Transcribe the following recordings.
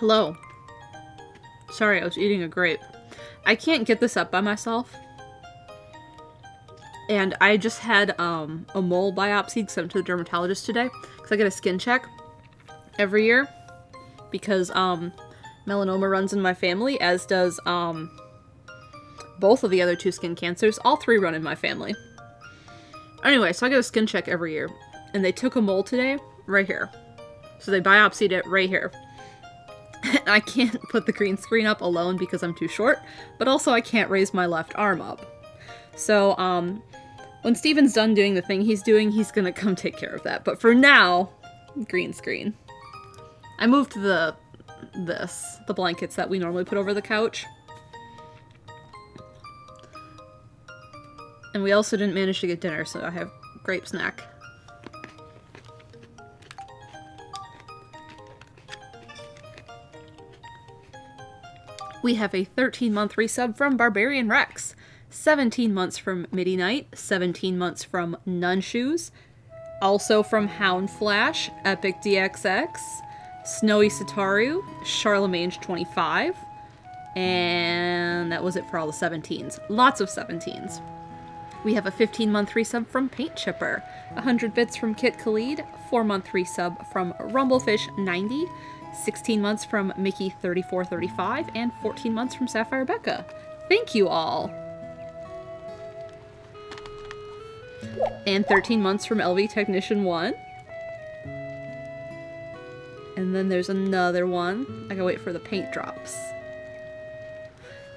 Hello. Sorry, I was eating a grape. I can't get this up by myself. And I just had um, a mole biopsy sent to the dermatologist today because I get a skin check every year because um, melanoma runs in my family, as does um, both of the other two skin cancers. All three run in my family. Anyway, so I get a skin check every year, and they took a mole today right here. So they biopsied it right here. I can't put the green screen up alone because I'm too short, but also I can't raise my left arm up. So, um, when Steven's done doing the thing he's doing, he's gonna come take care of that. But for now, green screen. I moved the this, the blankets that we normally put over the couch. And we also didn't manage to get dinner, so I have grape snack. We have a 13 month resub from Barbarian Rex, 17 months from Midi Knight, 17 months from None Shoes, also from Hound Flash, Epic DXX, Snowy Sataru, Charlemagne25, and that was it for all the 17s. Lots of 17s. We have a 15 month resub from Paint Chipper, 100 bits from Kit Khalid, 4 month resub from Rumblefish90, 16 months from Mickey3435, and 14 months from Sapphire Becca. Thank you all! And 13 months from LV Technician 1. And then there's another one. I gotta wait for the paint drops.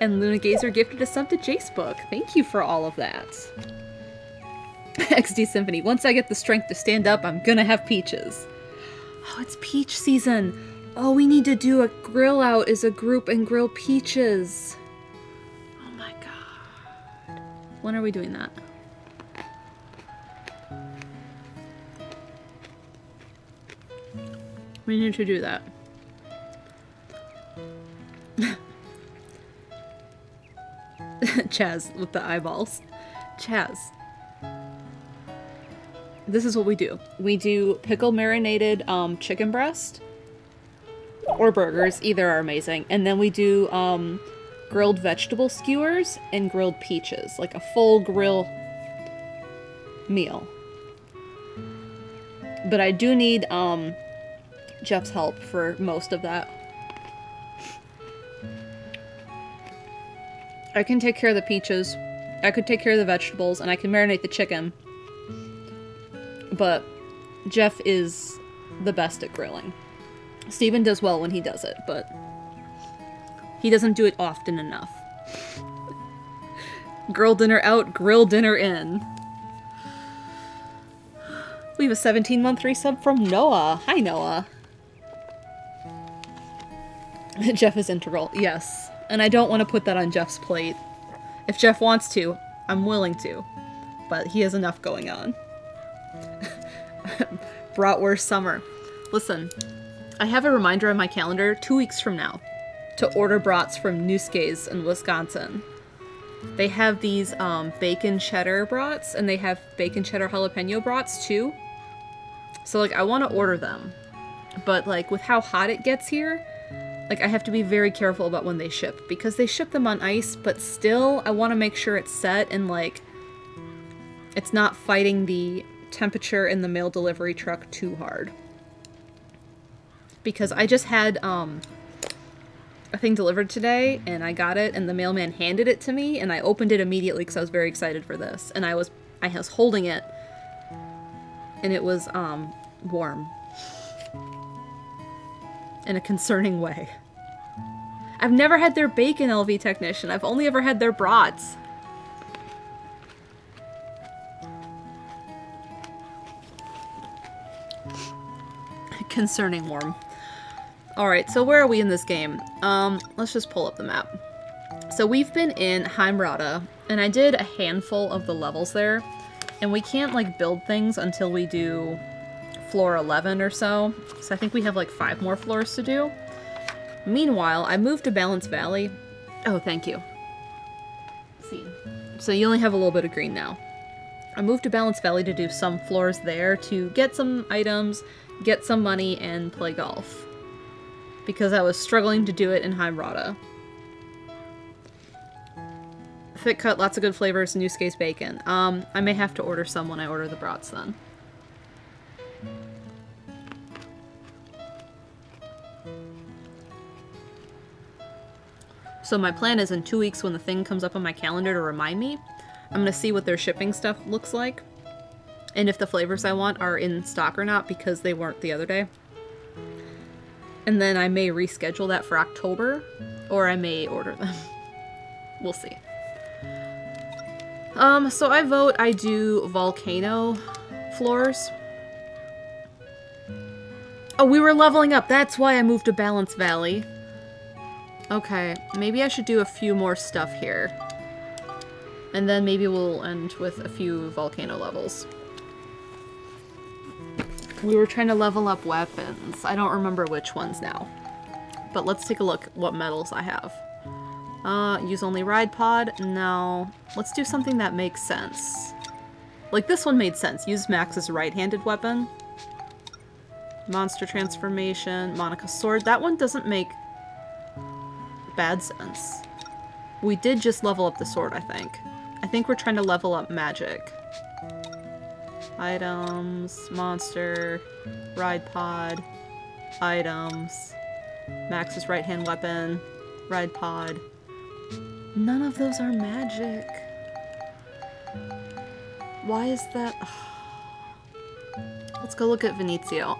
And Luna Gazer gifted a sub to Jace Book. Thank you for all of that. XD Symphony. Once I get the strength to stand up, I'm gonna have peaches. Oh, it's peach season. Oh, we need to do a grill out as a group and grill peaches. Oh my god. When are we doing that? We need to do that. Chaz with the eyeballs. Chaz. This is what we do. We do pickle marinated um, chicken breast or burgers. Either are amazing. And then we do um, grilled vegetable skewers and grilled peaches. Like a full grill meal. But I do need um, Jeff's help for most of that. I can take care of the peaches. I could take care of the vegetables, and I can marinate the chicken. But Jeff is the best at grilling. Steven does well when he does it, but he doesn't do it often enough. Grill dinner out, grill dinner in. We have a 17 month resub from Noah. Hi, Noah. Jeff is integral. Yes. And I don't want to put that on Jeff's plate. If Jeff wants to, I'm willing to. But he has enough going on. Bratwurst summer. Listen, I have a reminder on my calendar two weeks from now to order brats from Nueske's in Wisconsin. They have these um, bacon cheddar brats, and they have bacon cheddar jalapeno brats too. So, like, I want to order them. But, like, with how hot it gets here, like, I have to be very careful about when they ship. Because they ship them on ice, but still, I want to make sure it's set and, like, it's not fighting the temperature in the mail delivery truck too hard. Because I just had, um, a thing delivered today and I got it and the mailman handed it to me and I opened it immediately because I was very excited for this and I was I was holding it and it was um warm in a concerning way. I've never had their bacon LV technician. I've only ever had their brats. Concerning warm. Alright, so where are we in this game? Um, let's just pull up the map. So we've been in Heim Rada, and I did a handful of the levels there, and we can't, like, build things until we do floor 11 or so, so I think we have, like, five more floors to do. Meanwhile, I moved to Balance Valley. Oh, thank you. See. So you only have a little bit of green now. I moved to Balance Valley to do some floors there to get some items, get some money, and play golf. Because I was struggling to do it in Heim Rada. Thick cut, lots of good flavors, new bacon. Um, I may have to order some when I order the brats then. So my plan is in two weeks when the thing comes up on my calendar to remind me, I'm to see what their shipping stuff looks like. And if the flavors I want are in stock or not because they weren't the other day. And then I may reschedule that for October or I may order them. we'll see. Um, so I vote I do volcano floors. Oh, we were leveling up. That's why I moved to Balance Valley. Okay, maybe I should do a few more stuff here. And then maybe we'll end with a few volcano levels. We were trying to level up weapons. I don't remember which ones now. But let's take a look what medals I have. Uh, use only Ridepod? No. Let's do something that makes sense. Like this one made sense. Use Max's right-handed weapon. Monster transformation, Monica sword. That one doesn't make bad sense. We did just level up the sword, I think. I think we're trying to level up magic. Items, monster, Ridepod, items, Max's right hand weapon, Ridepod. None of those are magic. Why is that? Let's go look at Veniccio.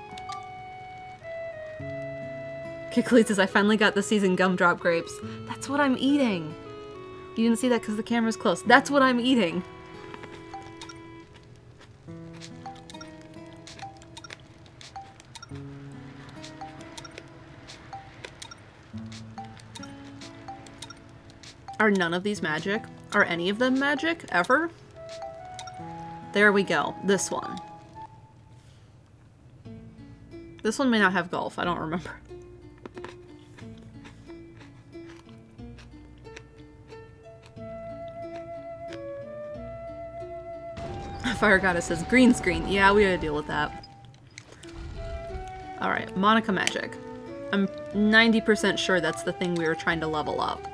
Kikli says, I finally got the seasoned gumdrop grapes. That's what I'm eating. You didn't see that because the camera's close. That's what I'm eating. Are none of these magic? Are any of them magic? Ever? There we go. This one. This one may not have golf. I don't remember. Fire Goddess says green screen. Yeah, we gotta deal with that. Alright, Monica Magic. I'm 90% sure that's the thing we were trying to level up.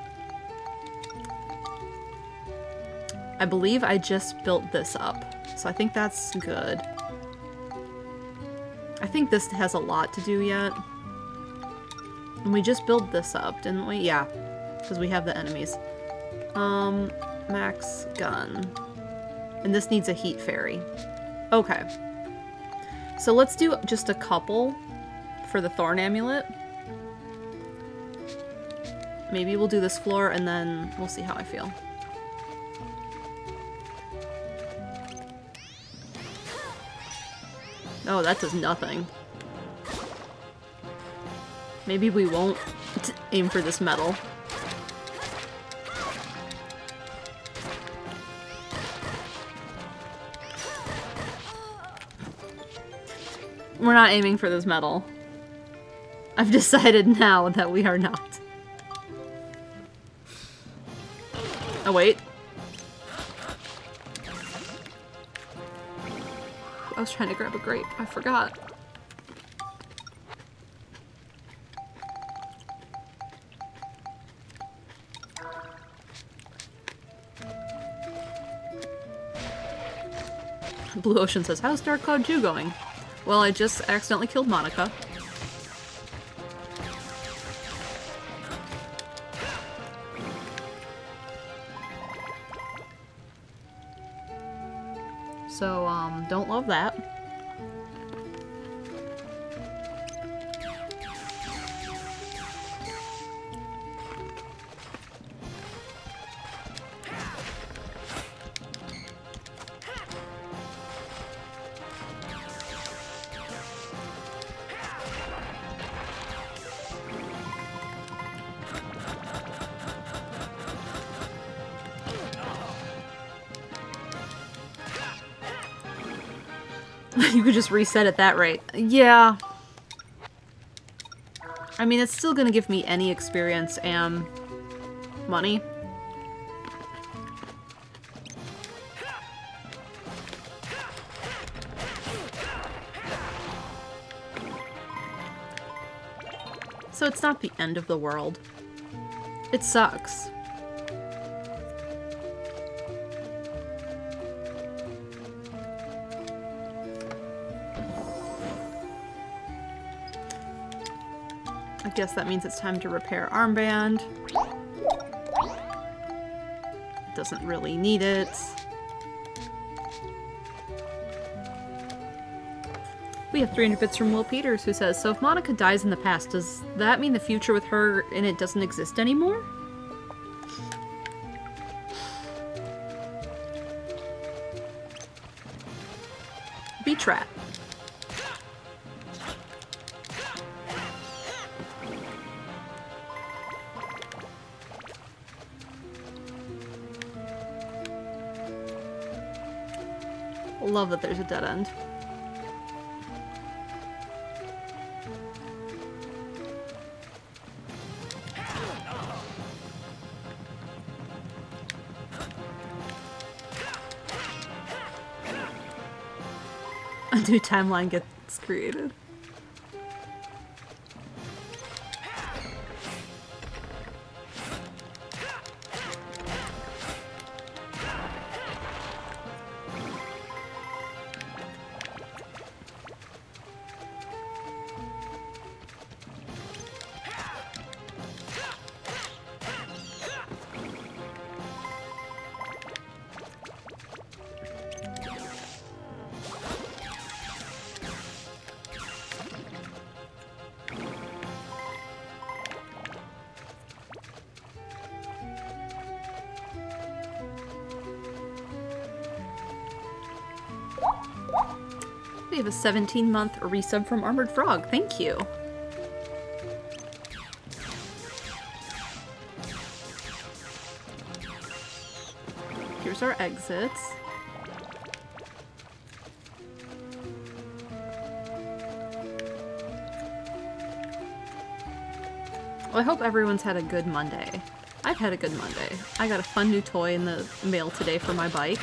I believe I just built this up, so I think that's good. I think this has a lot to do yet. And we just built this up, didn't we? Yeah, because we have the enemies. Um, max gun. And this needs a heat fairy. Okay. So let's do just a couple for the thorn amulet. Maybe we'll do this floor and then we'll see how I feel. Oh, that does nothing. Maybe we won't aim for this medal. We're not aiming for this medal. I've decided now that we are not. Oh, wait. I was trying to grab a grape. I forgot. Blue Ocean says, how's Dark Cloud 2 going? Well, I just accidentally killed Monica. Don't love that. Just reset at that rate. Yeah. I mean, it's still gonna give me any experience and money. So it's not the end of the world. It sucks. Guess that means it's time to repair armband. Doesn't really need it. We have 300 bits from Will Peters who says, So if Monica dies in the past, does that mean the future with her in it doesn't exist anymore? That there's a dead end. A new timeline gets created. 17 month resub from Armored Frog. Thank you. Here's our exits. Well, I hope everyone's had a good Monday. I've had a good Monday. I got a fun new toy in the mail today for my bike.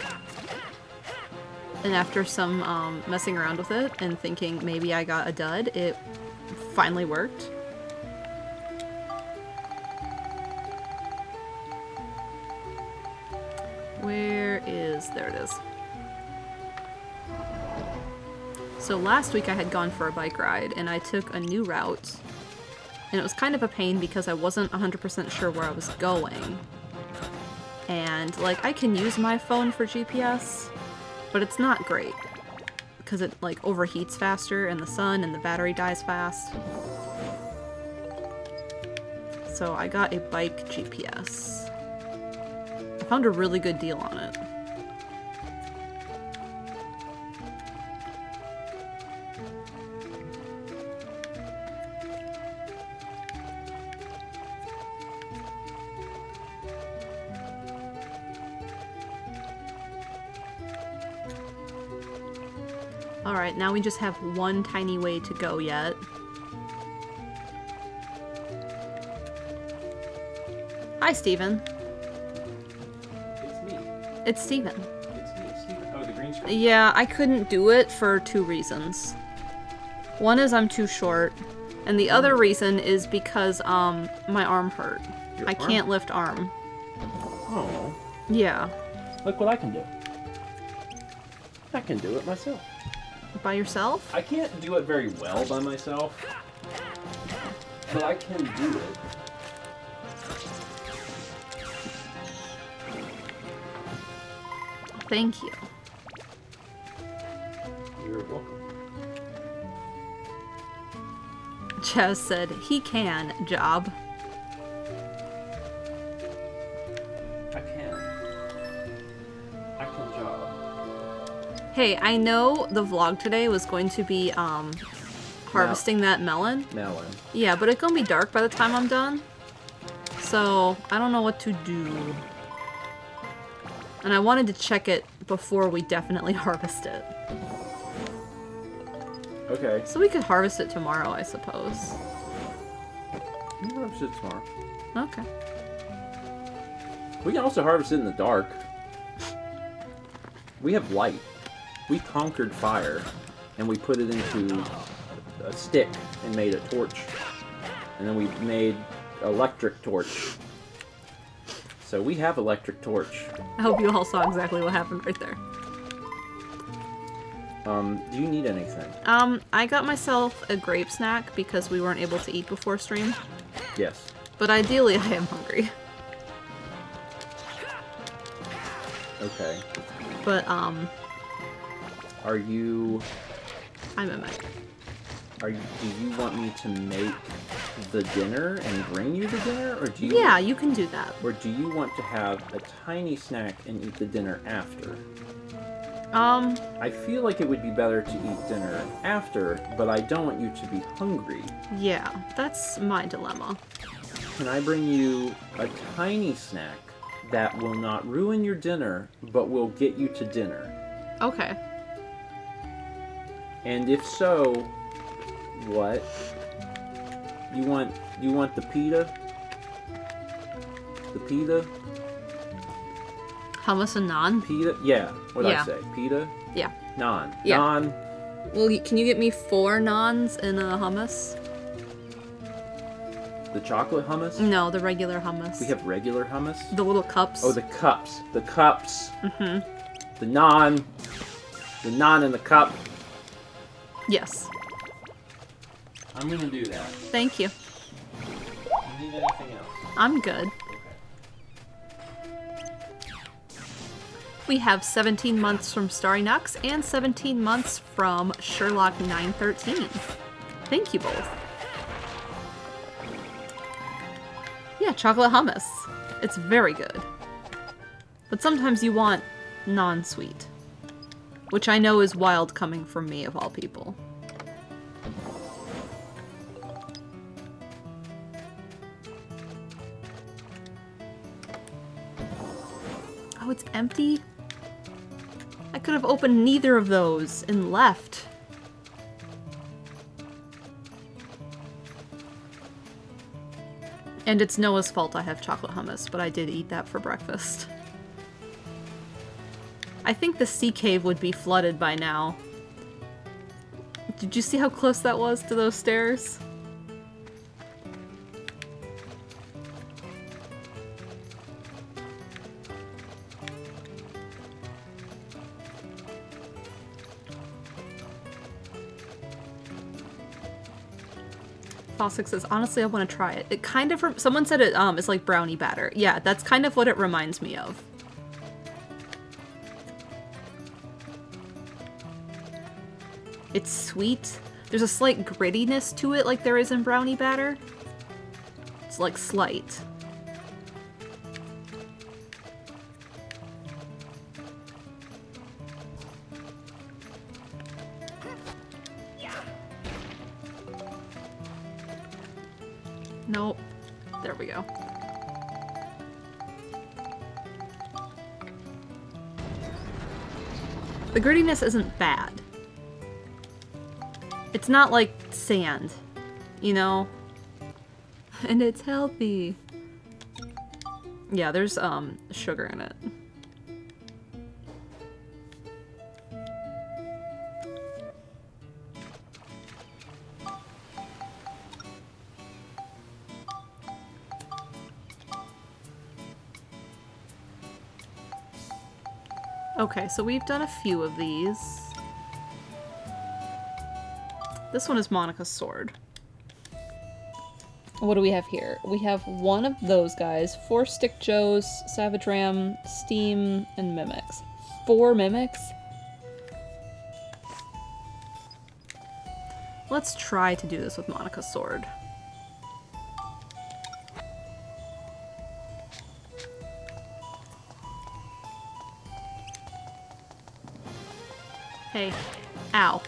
And after some um, messing around with it and thinking maybe I got a dud, it finally worked. Where is... there it is. So last week I had gone for a bike ride and I took a new route. And it was kind of a pain because I wasn't 100% sure where I was going. And, like, I can use my phone for GPS, but it's not great because it like overheats faster in the sun and the battery dies fast. So I got a bike GPS. I found a really good deal on it. We just have one tiny way to go yet. Hi, Steven. It's me. It's Steven. It's me, Steven. Oh, the green screen? Yeah, I couldn't do it for two reasons. One is I'm too short, and the other reason is because um my arm hurt. Your I arm? can't lift arm. Oh, Yeah. look what I can do. I can do it myself. By yourself? I can't do it very well by myself, but I can do it. Thank you. You're welcome. Chaz said he can job. Hey, I know the vlog today was going to be um harvesting that melon. Melon. Yeah, but it's gonna be dark by the time I'm done. So I don't know what to do. And I wanted to check it before we definitely harvest it. Okay. So we could harvest it tomorrow, I suppose. We can harvest it tomorrow. Okay. We can also harvest it in the dark. We have light. We conquered fire, and we put it into a stick and made a torch. and then we made electric torch. So we have electric torch. I hope you all saw exactly what happened right there. Um, do you need anything? Um, I got myself a grape snack because we weren't able to eat before stream. Yes. But ideally, I am hungry. Okay. But, um, Are you I'm a mech. are you do you want me to make the dinner and bring you the dinner or do you Yeah, you can do that. or do you want to have a tiny snack and eat the dinner after? Um, I feel like it would be better to eat dinner after, but I don't want you to be hungry. yeah, that's my dilemma. Can I bring you a tiny snack that will not ruin your dinner, but will get you to dinner? Okay. And if so, what? You want you want the pita? The pita? Hummus and naan? Pita? Yeah. What Yeah. I say? Pita? Yeah. Naan. Yeah. Naan. Well, can you get me four naans and a hummus? The chocolate hummus? No, the regular hummus. We have regular hummus. the little cups. Oh, the cups. The cups. Mm-hmm. The naan. The naan in the cup. Yes. I'm gonna do that. Thank you. You need anything else? I'm good. We have 17 months from Starry Nux and 17 months from Sherlock 913. Thank you both. Yeah, chocolate hummus. It's very good. But sometimes you want non sweet. Which I know is wild coming from me, of all people. Oh, it's empty? I could have opened neither of those and left. And it's Noah's fault I have chocolate hummus, but I did eat that for breakfast. I think the sea cave would be flooded by now. Did you see how close that was to those stairs? Fossick says, honestly, I want to try it. It kind of, someone said it um is like brownie batter. Yeah, that's kind of what it reminds me of. It's sweet. There's a slight grittiness to it like there is in brownie batter. It's like slight. Nope. There we go. The grittiness isn't bad. It's not like sand, you know? And it's healthy. Yeah, there's um sugar in it. Okay, so we've done a few of these. This one is Monica's sword. What do we have here? We have one of those guys, four Stick Joes, Savage Ram, Steam, and Mimics. Four Mimics? Let's try to do this with Monica's sword. Hey. Ow.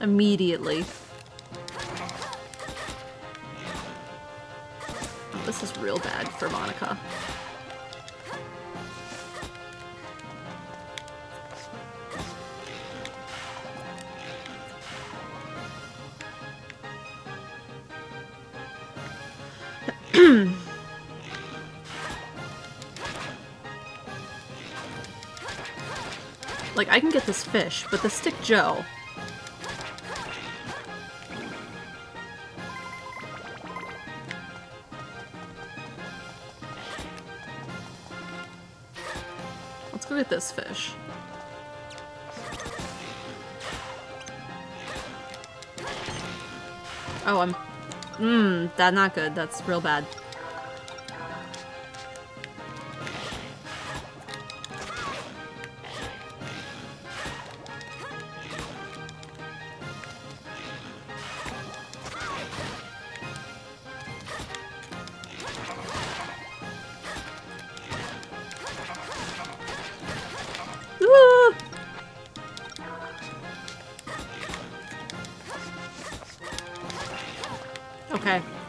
Immediately. Oh, this is real bad for Monica. like, I can get this fish, but the Stick Joe this fish. Oh, I'm... Mmm, that not good. That's real bad.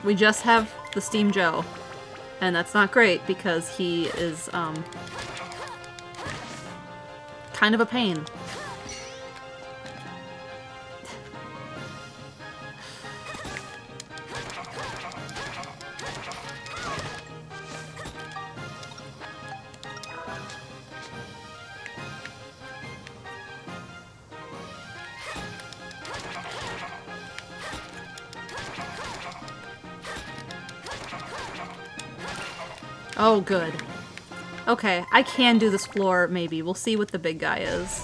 We just have the Steam Joe. And that's not great because he is, um, kind of a pain. Good. Okay, I can do this floor, maybe. We'll see what the big guy is.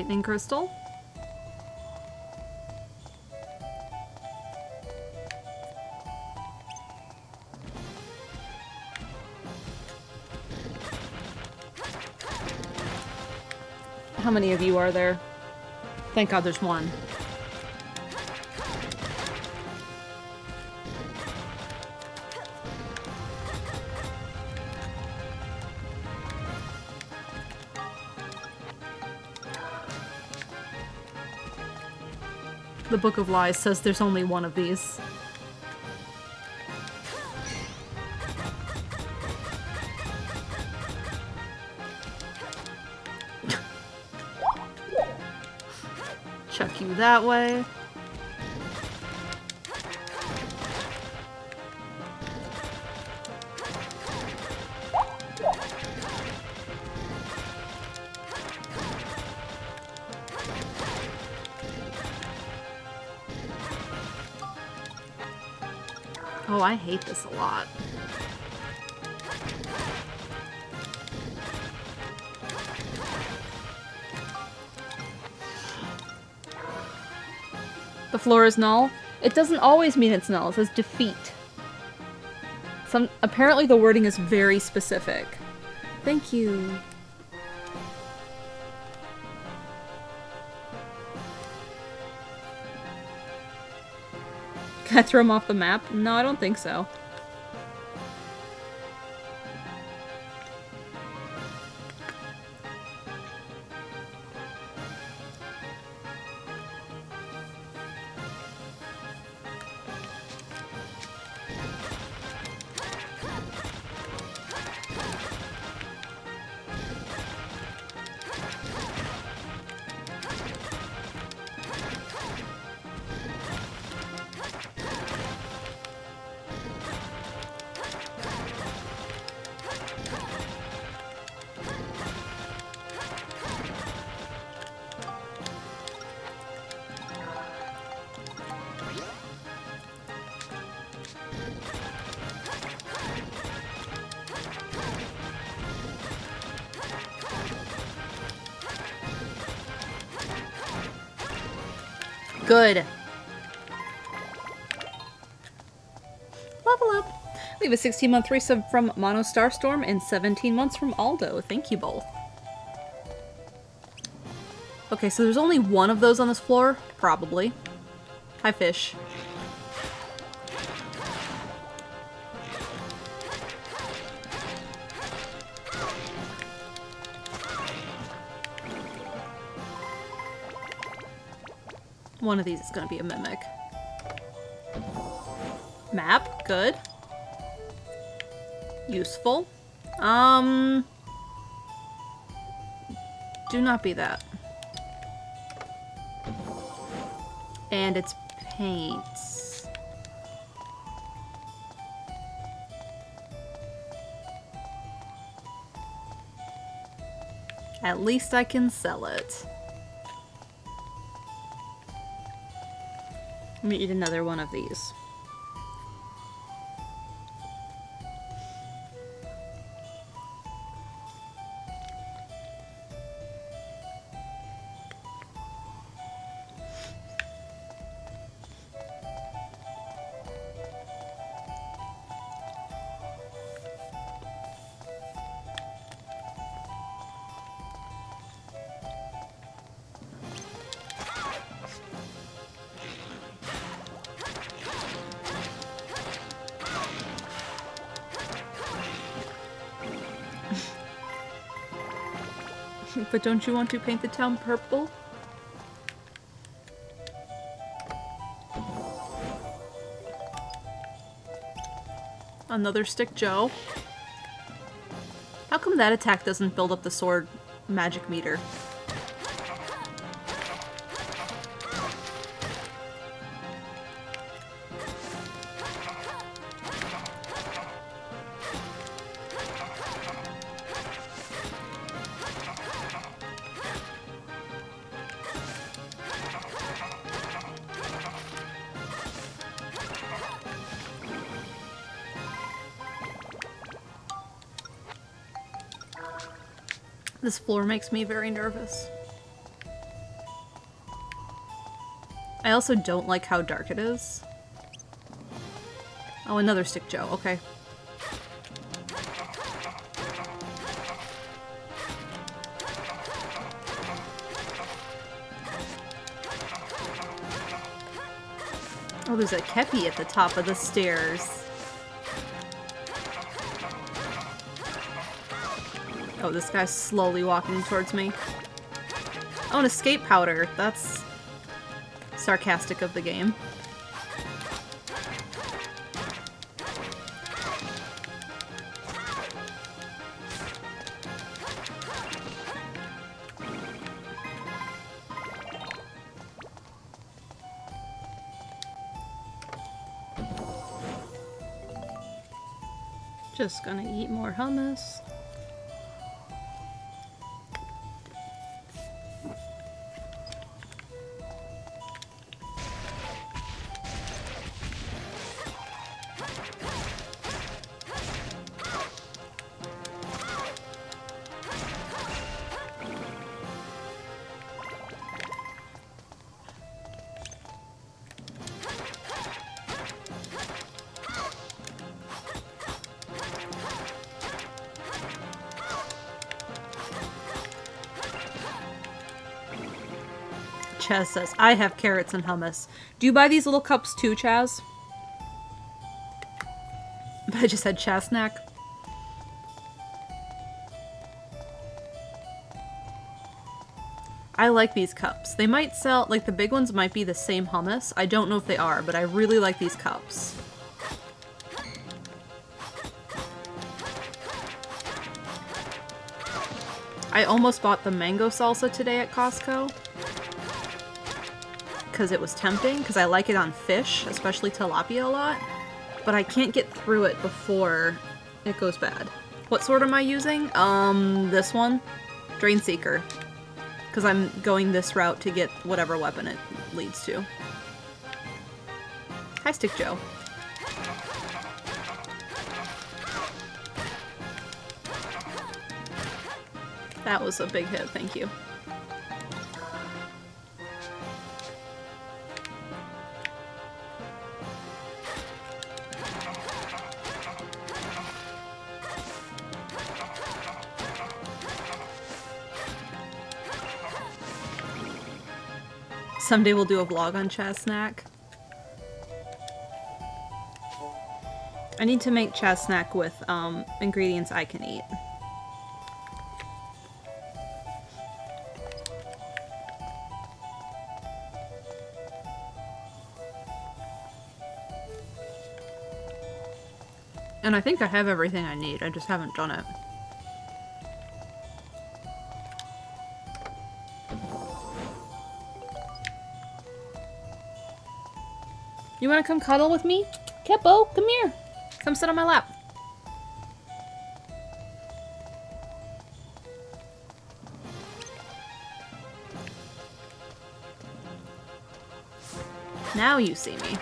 Lightning crystal. How many of you are there? Thank God there's one. The Book of Lies says there's only one of these. Chuck you that way. I hate this a lot. The floor is null. It doesn't always mean it's null. It says defeat. Some apparently the wording is very specific. Thank you. Can I throw him off the map? No, I don't think so. Have a 16 month resub from Mono Starstorm and 17 months from Aldo. Thank you both. Okay, so there's only one of those on this floor? Probably. Hi, fish. One of these is going to be a mimic. Map, good. Useful. Um... Do not be that. And it's paints. At least I can sell it. Let me eat another one of these. But don't you want to paint the town purple? Another stick Joe. How come that attack doesn't build up the sword magic meter? Floor makes me very nervous. I also don't like how dark it is. Oh, another stick Joe. Okay. Oh, there's a Kepi at the top of the stairs. Oh, this guy's slowly walking towards me. Oh, an escape powder. That's sarcastic of the game. Just gonna eat more hummus. Chaz says, I have carrots and hummus. Do you buy these little cups too, Chaz? I just had Chaz snack. I like these cups. They might sell, like the big ones might be the same hummus. I don't know if they are, but I really like these cups. I almost bought the mango salsa today at Costco because it was tempting, because I like it on fish, especially tilapia a lot, but I can't get through it before it goes bad. What sword am I using? Um, this one? Drain Seeker. Because I'm going this route to get whatever weapon it leads to. Hi, Stick Joe. That was a big hit, thank you. Someday we'll do a vlog on Chaz Snack. I need to make Chaz Snack with um, ingredients I can eat. And I think I have everything I need, I just haven't done it. You wanna come cuddle with me? Kippo, oh, come here. Come sit on my lap. Now you see me.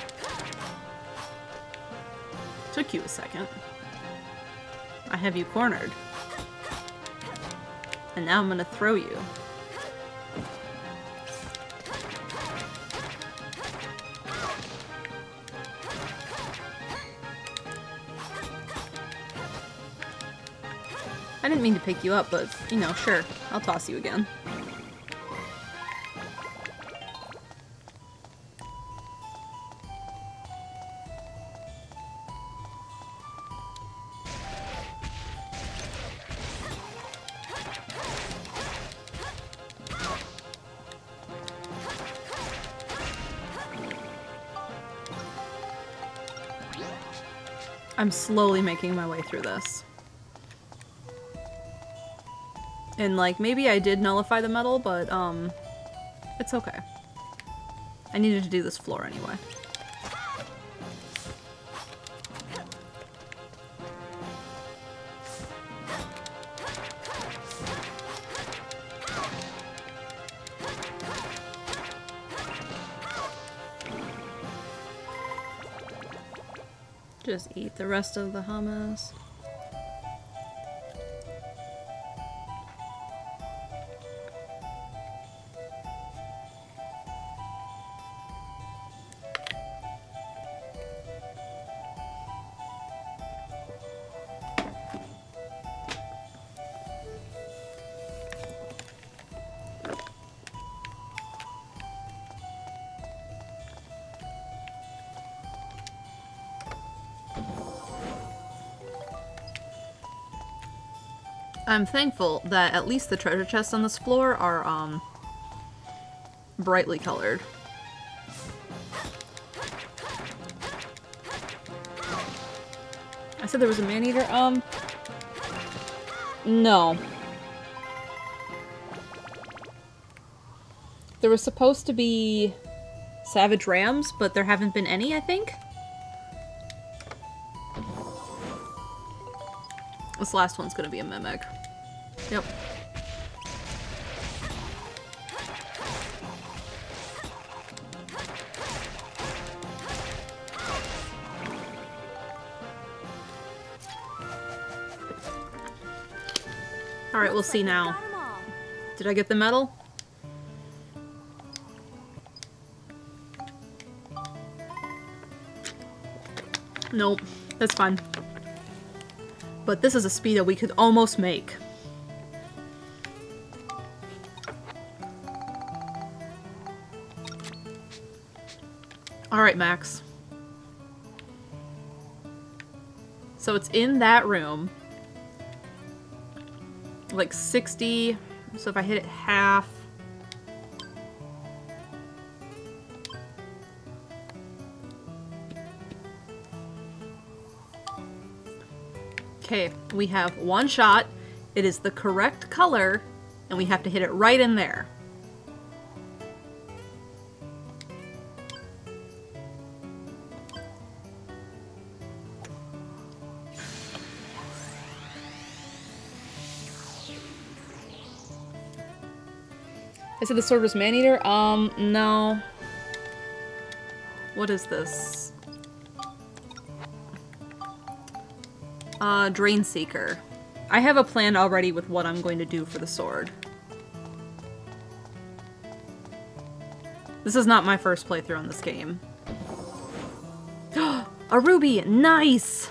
Took you a second. I have you cornered. And now I'm gonna throw you. Didn't mean to pick you up, but, you know, sure. I'll toss you again. I'm slowly making my way through this. And like, maybe I did nullify the metal, but um, it's okay. I needed to do this floor anyway. Just eat the rest of the hummus. I'm thankful that at least the treasure chests on this floor are, um, brightly colored. I said there was a man-eater? Um, no. There was supposed to be savage rams, but there haven't been any, I think? This last one's gonna be a mimic. Yep. Alright, we'll see now. Did I get the medal? Nope. That's fine. But this is a speed that we could almost make. Alright, Max. So it's in that room. Like 60. So if I hit it half. Okay, we have one shot. It is the correct color, and we have to hit it right in there. I said the sword was man-eater? Um, no. What is this? Uh, Drain Seeker. I have a plan already with what I'm going to do for the sword. This is not my first playthrough on this game. a ruby! Nice!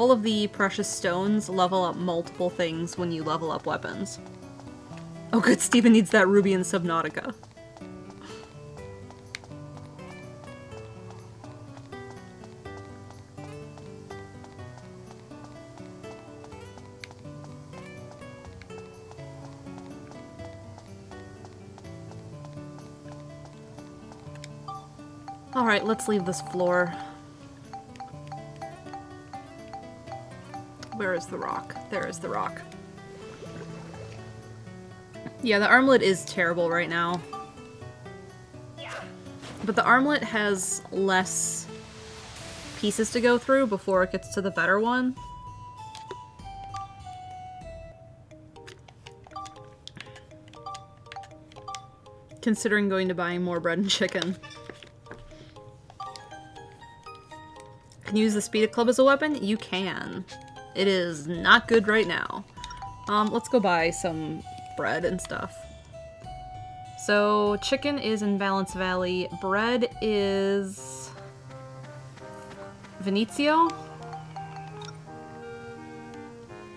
All of the precious stones level up multiple things when you level up weapons. Oh good, Stephen needs that ruby in Subnautica. Alright, let's leave this floor. Where is the rock? There is the rock. Yeah, the armlet is terrible right now. But the armlet has less pieces to go through before it gets to the better one. Considering going to buying more bread and chicken. Can you use the Spheda club as a weapon? You can. It is not good right now. Um, let's go buy some bread and stuff. So, chicken is in Balance Valley. Bread is... Veniccio?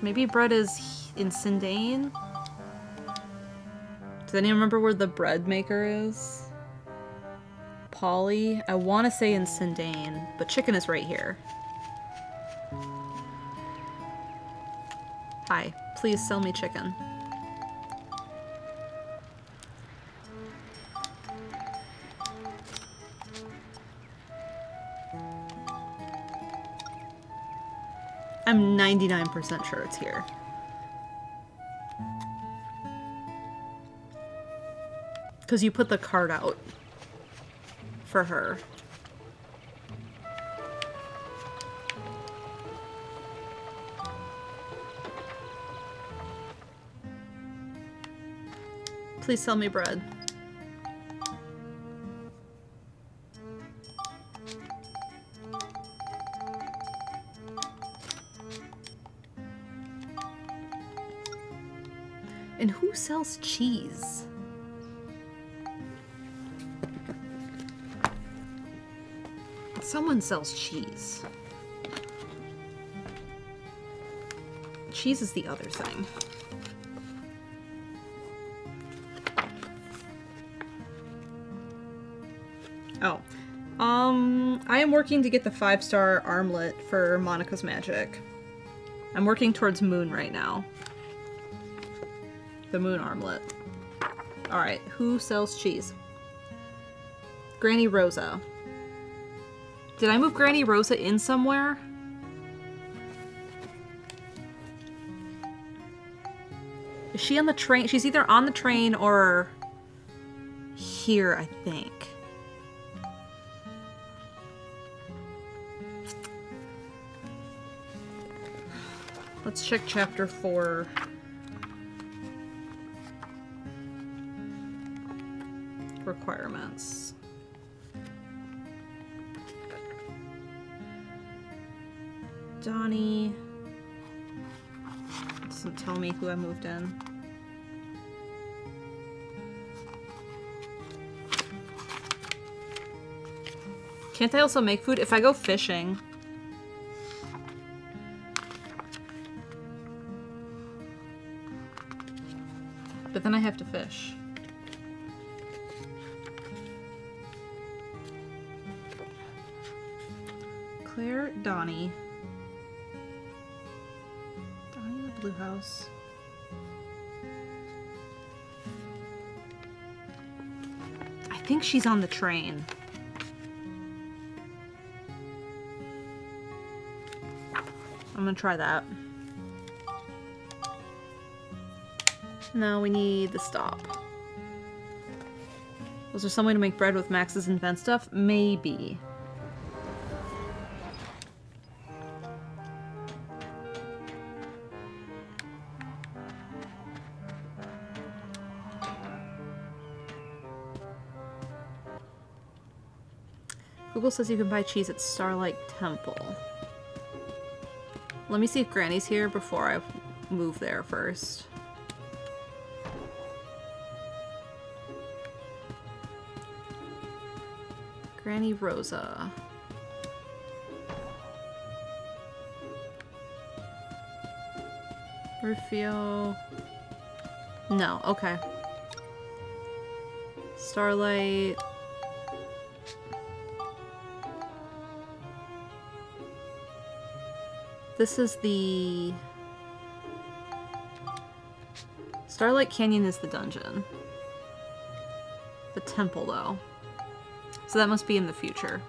Maybe bread is in Sindain? Does anyone remember where the bread maker is? Polly? I want to say in Sindain, but chicken is right here. Please sell me chicken. I'm 99% sure it's here. Because you put the card out for her. Please sell me bread. And who sells cheese? Someone sells cheese. Cheese is the other thing. Oh. Um, I am working to get the five-star armlet for Monica's Magic. I'm working towards Moon right now. The Moon armlet. Alright, who sells cheese? Granny Rosa. Did I move Granny Rosa in somewhere? Is she on the train? She's either on the train or here, I think. Check chapter 4. Requirements. Donnie. Doesn't tell me who I moved in. Can't I also make food? If I go fishing... have to fish. Claire, Donnie. Donnie the blue house. I think she's on the train. I'm gonna try that. No, we need the stop. Was there some way to make bread with Max's invent stuff? Maybe. Google says you can buy cheese at Starlight Temple. Let me see if Granny's here before I move there first. Granny Rosa. Rufio. No, okay. Starlight. This is the... Starlight Canyon is the dungeon. The temple, though. So that must be in the future.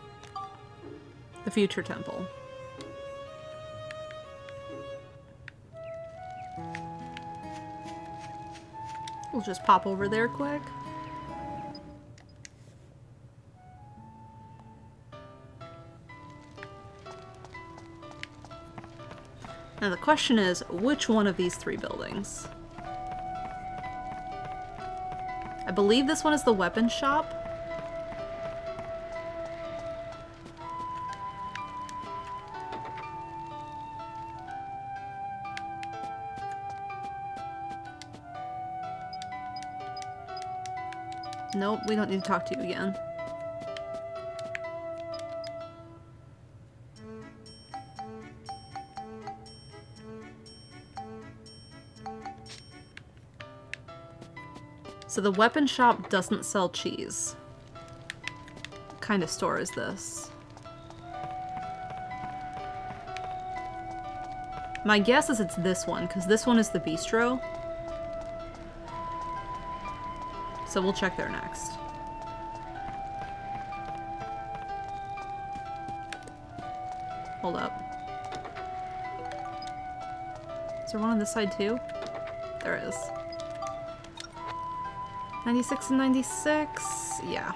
The future temple. We'll just pop over there quick. Now the question is, which one of these three buildings? I believe this one is the weapon shop. We don't need to talk to you again. So the weapon shop doesn't sell cheese. What kind of store is this? My guess is it's this one, because this one is the bistro. So we'll check there next. Hold up. Is there one on this side too? There is. 96 and 96? Yeah.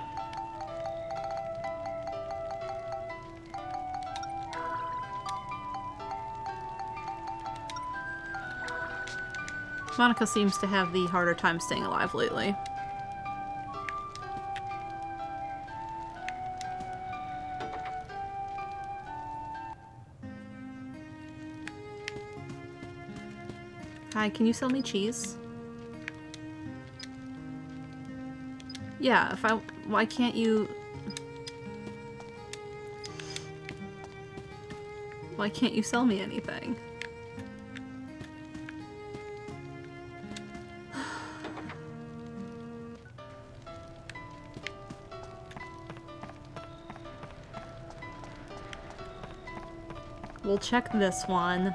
Monica seems to have the harder time staying alive lately. Can you sell me cheese? Yeah, if I... Why can't you... Why can't you sell me anything? We'll check this one.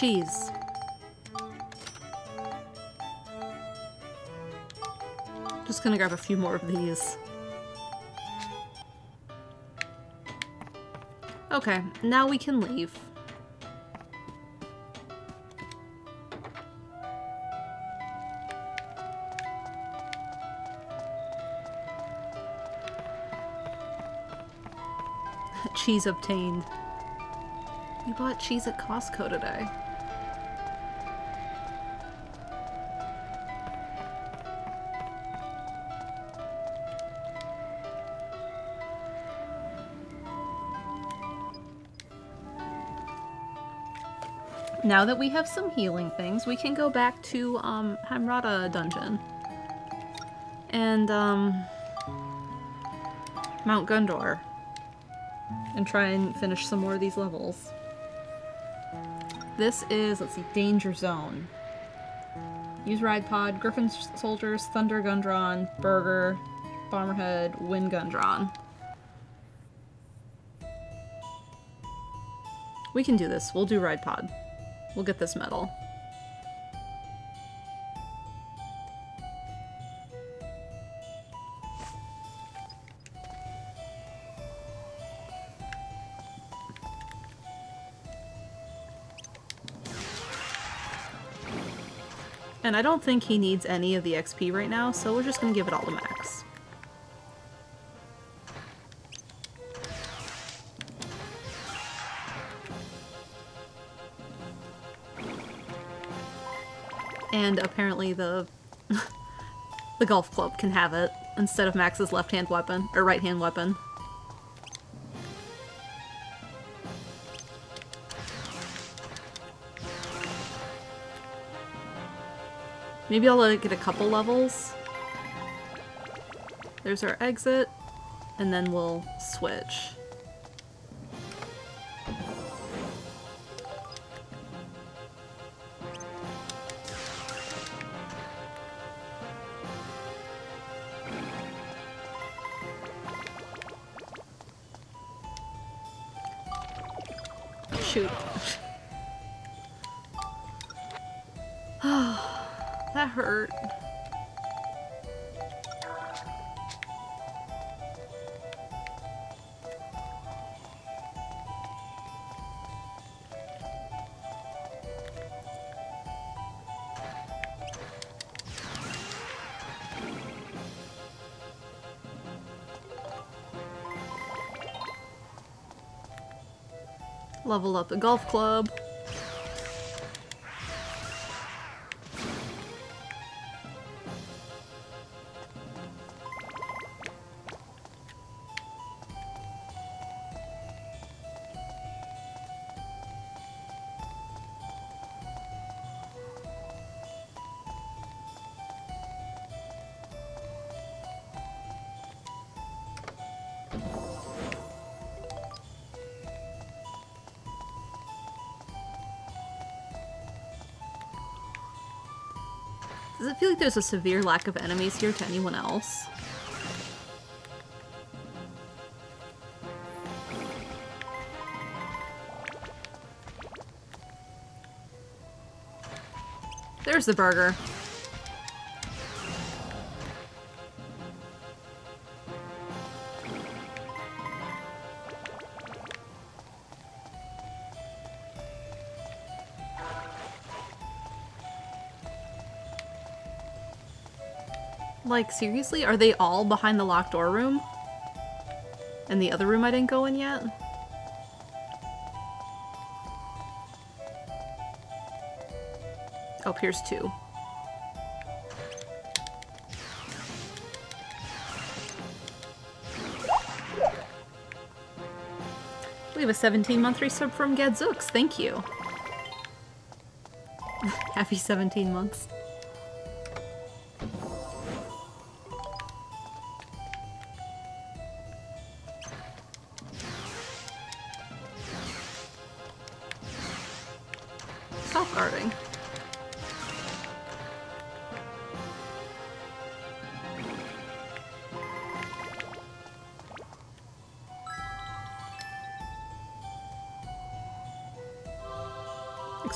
Cheese! Just gonna grab a few more of these. Okay, now we can leave. cheese obtained. We bought cheese at Costco today. Now that we have some healing things, we can go back to um, Heim Rada Dungeon. And, um, Mount Gundor. And try and finish some more of these levels. This is, let's see, Danger Zone. Use Ridepod, Griffin Soldiers, Thunder Gundron, Burger, Bomberhead, Wind Gundron. We can do this. We'll do Ridepod. We'll get this medal. And I don't think he needs any of the XP right now, so we're just gonna give it all to Max. And apparently the the golf club can have it instead of Max's left-hand weapon, or right-hand weapon. Maybe I'll let it get a couple levels. There's our exit, and then we'll switch. Level up the golf club. There's a severe lack of enemies here to anyone else? There's the burger. Like, seriously? Are they all behind the locked door room? And the other room I didn't go in yet? Oh, here's two. We have a 17 month resub from Gadzooks. Thank you. Happy 17 months.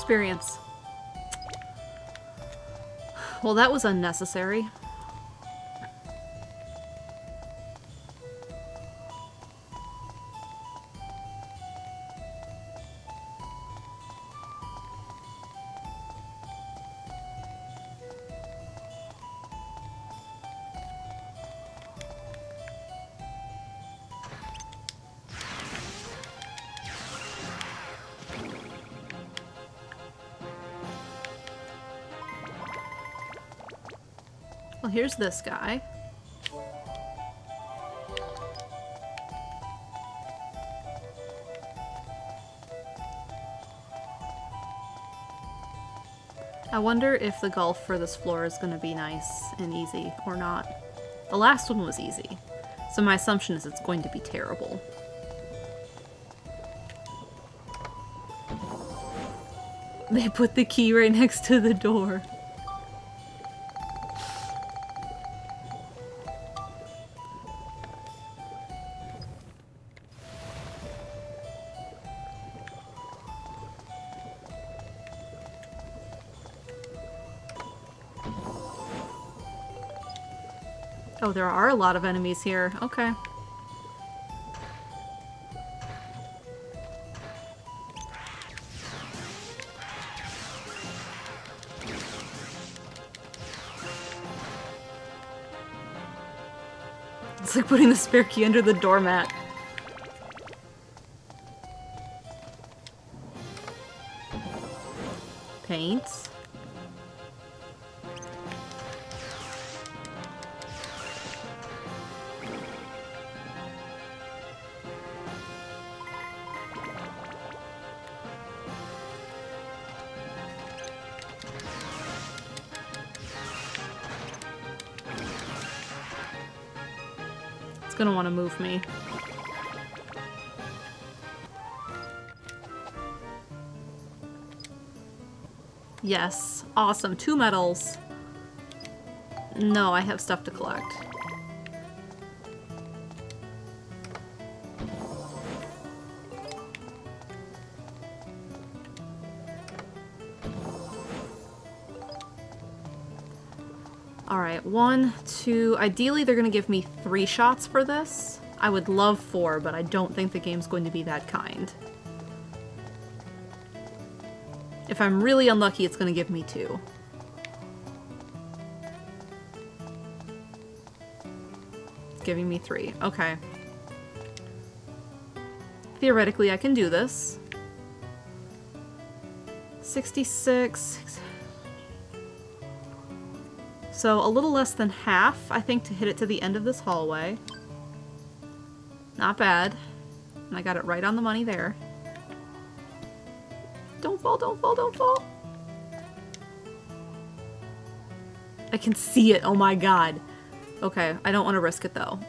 Experience. Well, that was unnecessary. Here's this guy. I wonder if the golf for this floor is going to be nice and easy or not. The last one was easy, so my assumption is it's going to be terrible. They put the key right next to the door. Oh, there are a lot of enemies here. Okay. It's like putting the spare key under the doormat. Yes. Awesome. Two medals. No, I have stuff to collect. Alright, one, two... Ideally, they're going to give me three shots for this. I would love four, but I don't think the game's going to be that kind. If I'm really unlucky, it's going to give me two. Giving me three. Okay. Theoretically, I can do this. 66... So a little less than half, I think, to hit it to the end of this hallway. Not bad. And I got it right on the money there. Don't fall, don't fall, don't fall. I can see it, oh my god. Okay, I don't want to risk it though.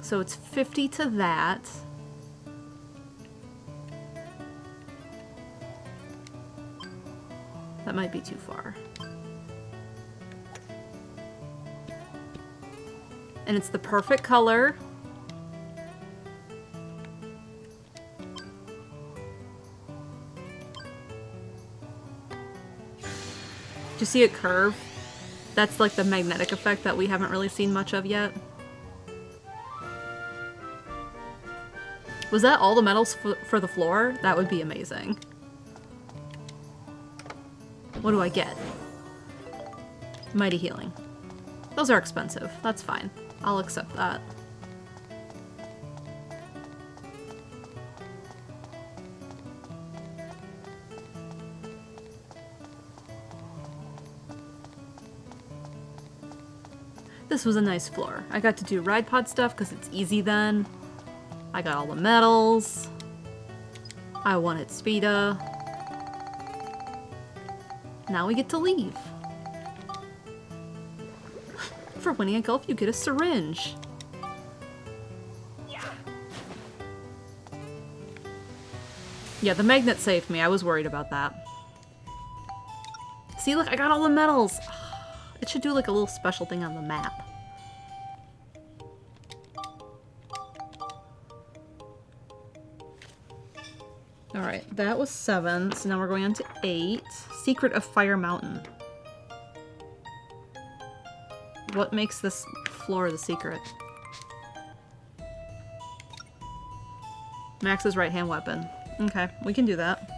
So it's 50 to that. That might be too far. And it's the perfect color. See it curve? That's like the magnetic effect that we haven't really seen much of yet. Was that all the medals for the floor? That would be amazing. What do I get? Mighty Healing. Those are expensive. That's fine. I'll accept that. This was a nice floor. I got to do Ridepod stuff because it's easy then. I got all the medals. I wanted Spheda. Now we get to leave. For winning a golf, you get a syringe. Yeah, the magnet saved me. I was worried about that. See, look, I got all the medals. It should do like a little special thing on the map. That was seven, so now we're going on to eight. Secret of Fire Mountain. What makes this floor the secret? Max's right-hand weapon. Okay, we can do that.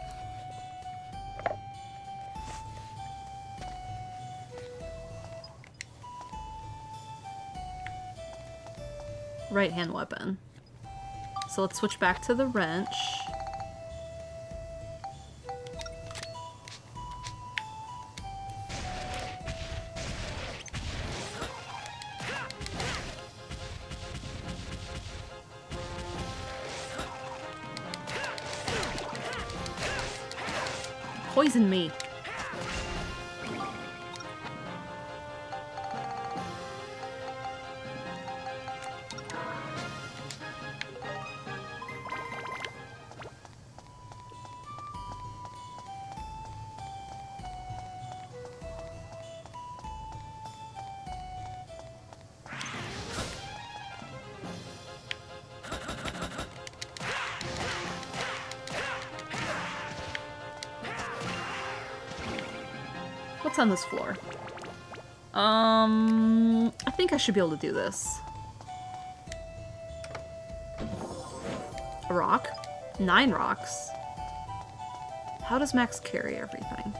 Right-hand weapon. So let's switch back to the wrench. Poison me. On this floor? Um, I think I should be able to do this. A rock? Nine rocks? How does Max carry everything?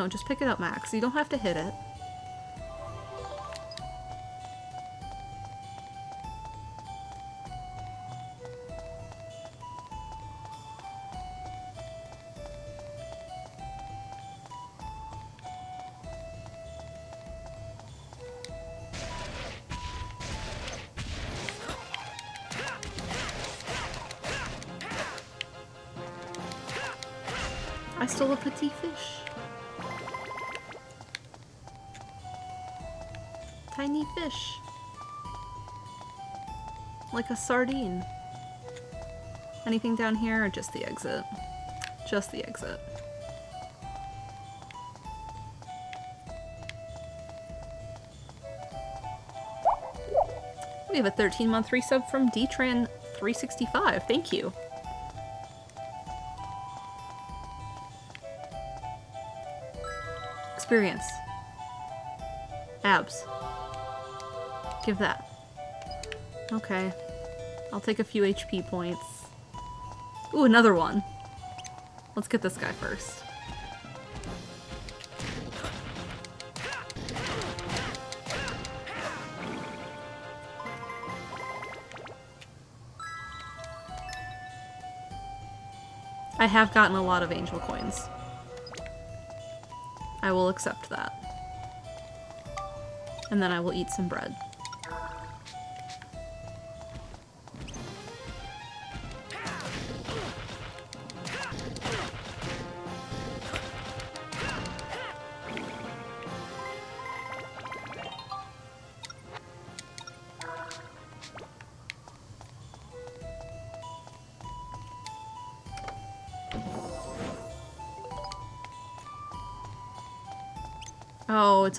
No, just pick it up, Max. You don't have to hit it. like a sardine. Anything down here or just the exit? Just the exit. We have a 13 month resub from Dtran365. Thank you. Experience. Abs. Give that. Okay. I'll take a few HP points. Ooh, another one. Let's get this guy first. I have gotten a lot of angel coins. I will accept that. And then I will eat some bread.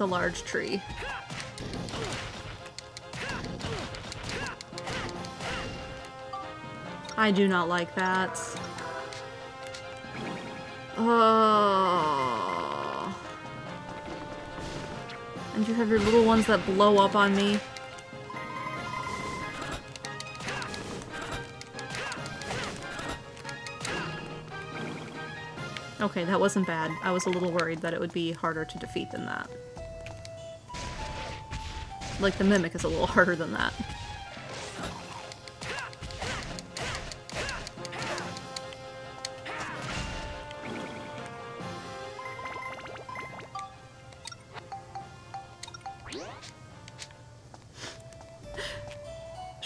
A large tree. I do not like that. Oh. And you have your little ones that blow up on me. Okay, that wasn't bad. I was a little worried that it would be harder to defeat than that. Like, the Mimic is a little harder than that.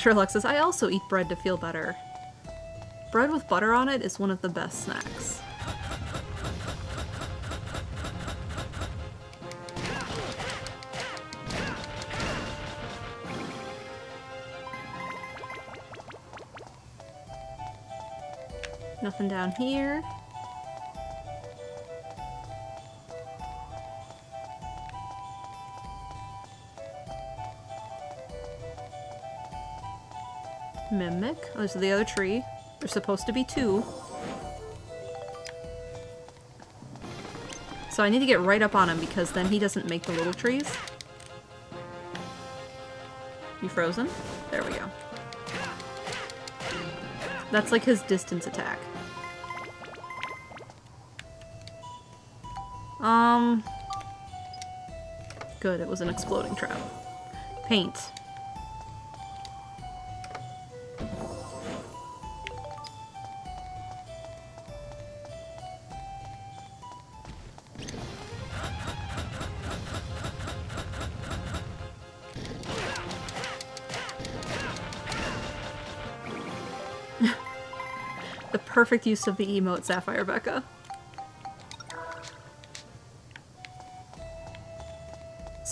Sherlock says, I also eat bread to feel better. Bread with butter on it is one of the best snacks. Nothing down here. Mimic. Oh, this is the other tree. There's supposed to be two. So I need to get right up on him because then he doesn't make the little trees. You frozen? There we go. That's like his distance attack. Good, it was an exploding trap. Paint. the perfect use of the emote, Sapphire Becca.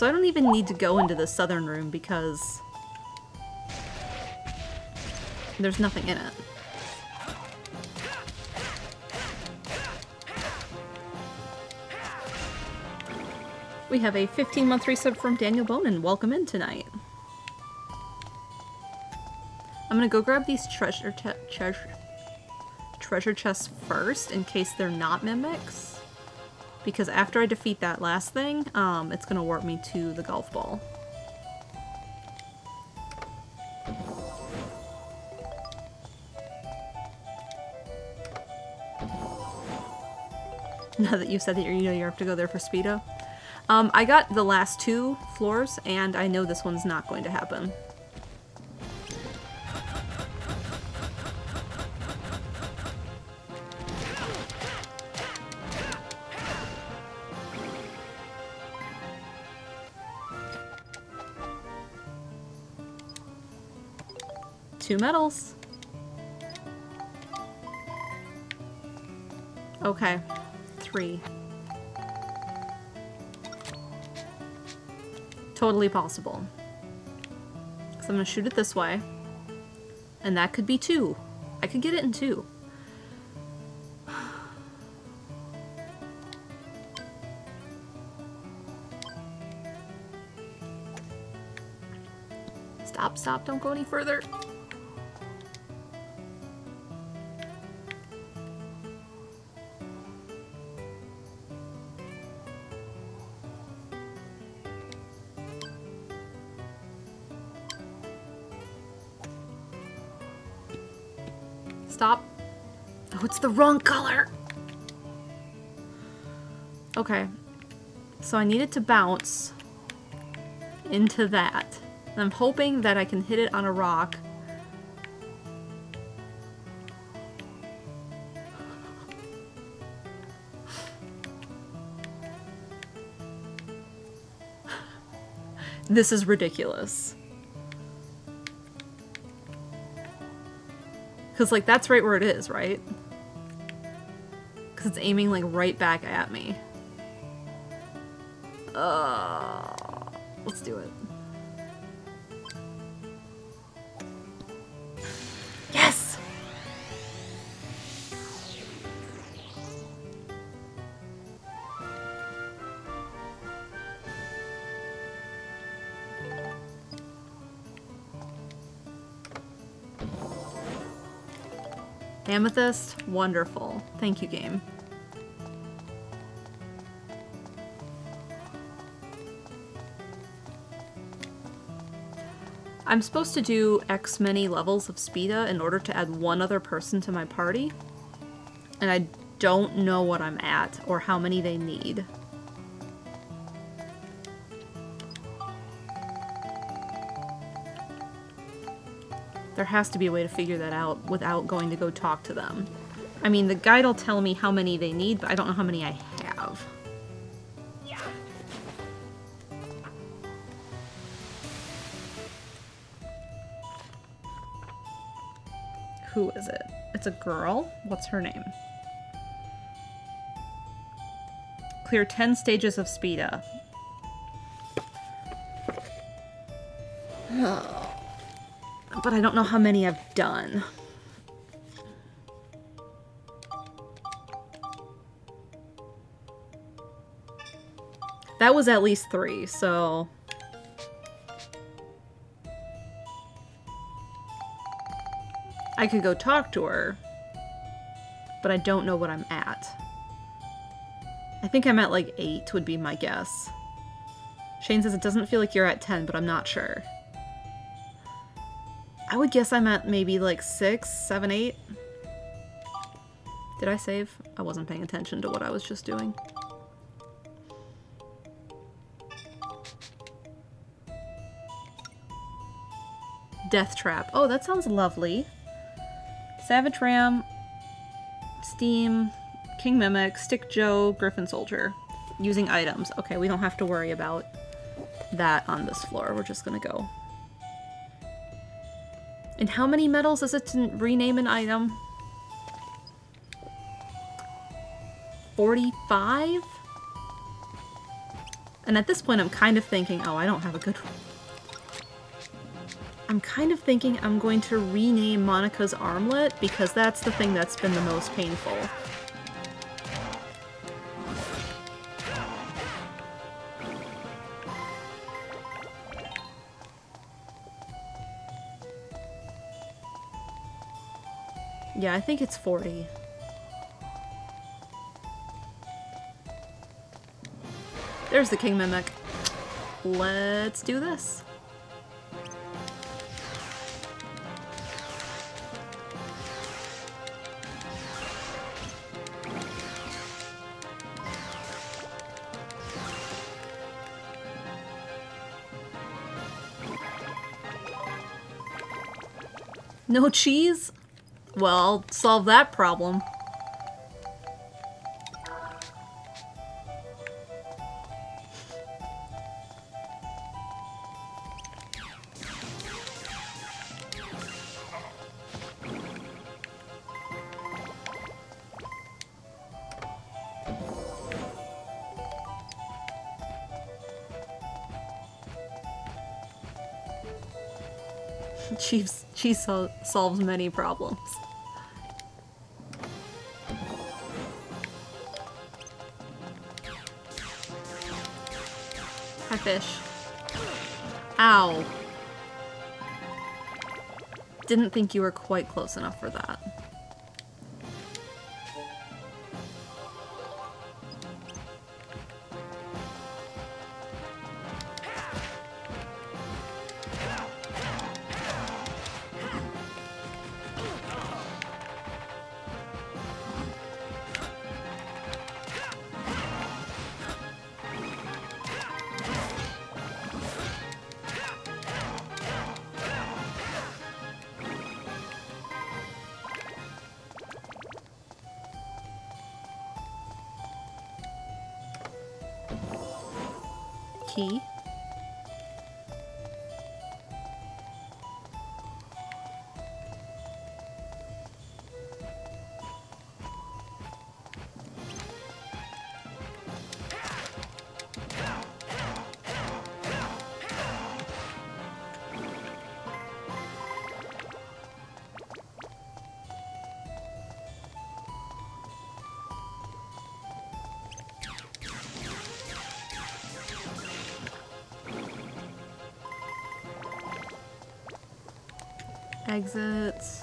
So I don't even need to go into the southern room because there's nothing in it. We have a 15 month resub from Daniel Bonin. Welcome in tonight. I'm gonna go grab these treasure treasure treasure chests first in case they're not mimics. Because after I defeat that last thing, um, it's gonna warp me to the golf ball. Now that you said that you know you have to go there for Spheda. Um, I got the last two floors, and I know this one's not going to happen. Two medals. Okay. Three. Totally possible. So I'm gonna shoot it this way. And that could be two. I could get it in two. Stop, stop, don't go any further. The wrong color. Okay. So I needed to bounce into that. And I'm hoping that I can hit it on a rock. This is ridiculous. Because, like, that's right where it is, right? Because it's aiming, like, right back at me. Uh, let's do it. Yes! Amethyst, wonderful. Thank you, game. I'm supposed to do X many levels of Spheda in order to add one other person to my party. And I don't know what I'm at or how many they need. There has to be a way to figure that out without going to go talk to them. I mean, the guide will tell me how many they need, but I don't know how many I It's a girl? What's her name? Clear 10 stages of Spheda. Oh. but I don't know how many I've done. That was at least three, so... I could go talk to her, but I don't know what I'm at. I think I'm at like 8 would be my guess. Shane says it doesn't feel like you're at 10, but I'm not sure. I would guess I'm at maybe like 6, 7, 8. Did I save? I wasn't paying attention to what I was just doing. Death Trap. Oh, that sounds lovely. Savage Ram, Steam, King Mimic, Stick Joe, Griffin Soldier. Using items. Okay, we don't have to worry about that on this floor. We're just gonna go. And how many medals is it to rename an item? 45? And at this point I'm kind of thinking, oh, I don't have a good I'm kind of thinking I'm going to rename Monica's armlet because that's the thing that's been the most painful. Yeah, I think it's 40. There's the King Mimic. Let's do this. No cheese? Well, solve that problem. Solves many problems. Hi, fish. Ow. Didn't think you were quite close enough for that. Exits.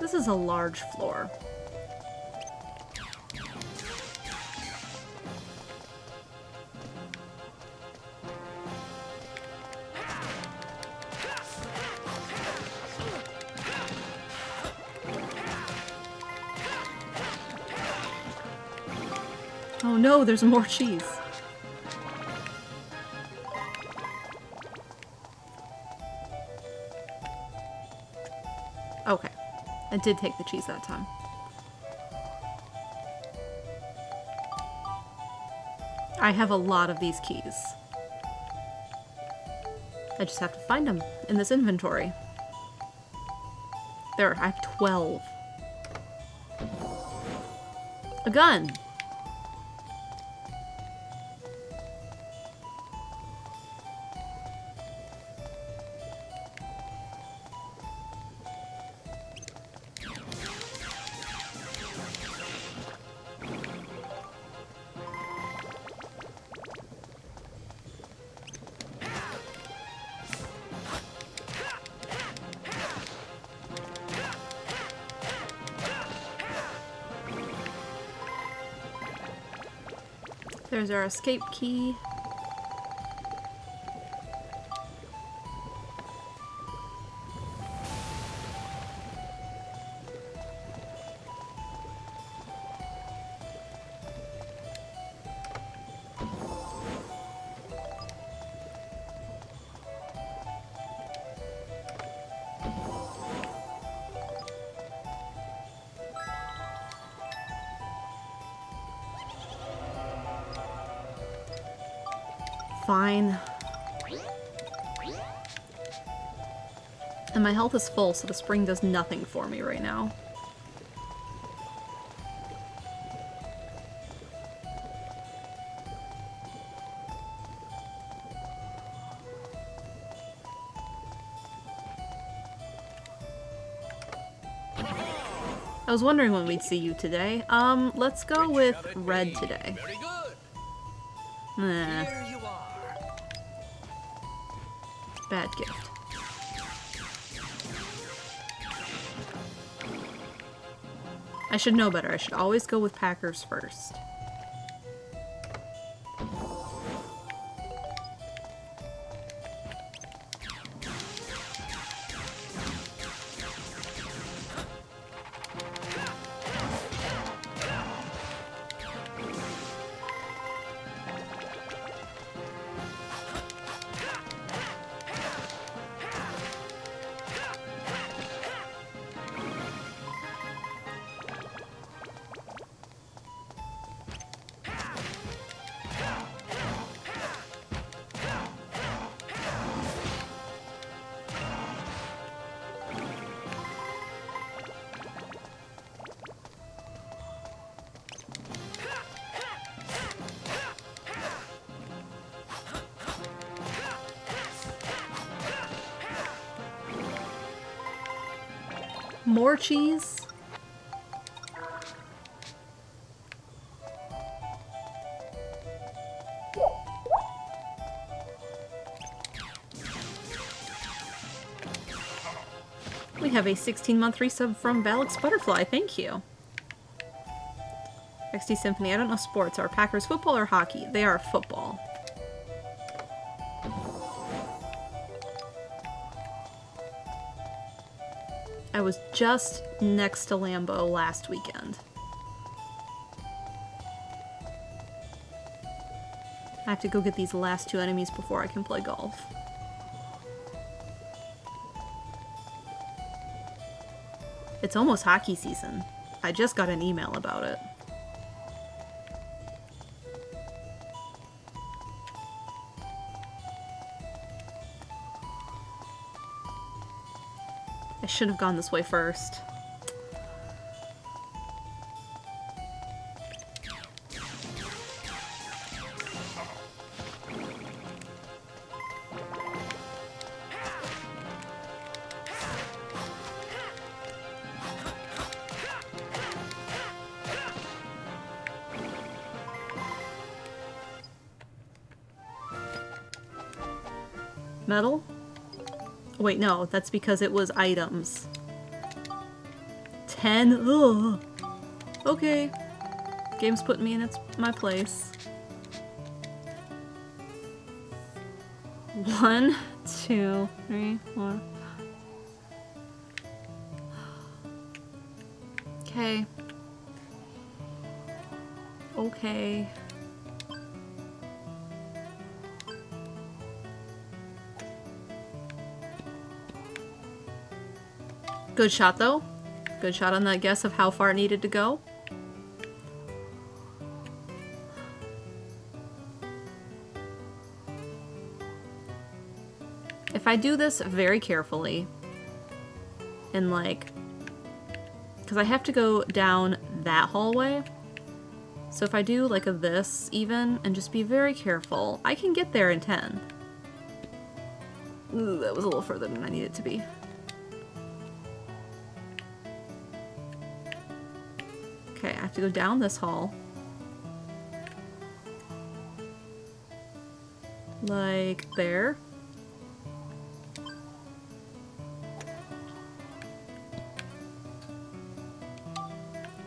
This is a large floor. There's more cheese. Okay. I did take the cheese that time. I have a lot of these keys. I just have to find them in this inventory. There, I have 12. A gun! There's our escape key. Fine. And my health is full, so the spring does nothing for me right now. I was wondering when we'd see you today. Um, let's go with red today. Very good. Nah, Here you are. Bad gift. I should know better. I should always go with Packers first. Cheese? We have a 16-month resub from Valix Butterfly. Thank you. XD Symphony. I don't know sports. Are Packers football or hockey? They are football. Was just next to Lambeau last weekend. I have to go get these last two enemies before I can play golf. It's almost hockey season. I just got an email about it. Should have gone this way first. Wait, no, that's because it was items. 10? Ugh. Okay. Game's putting me in its my place. One, two, three, four. Okay. Okay. Good shot, though. Good shot on that guess of how far it needed to go. If I do this very carefully, and like, because I have to go down that hallway, so if I do like a this even, and just be very careful, I can get there in 10. Ooh, that was a little further than I needed to be. To go down this hall. Like there.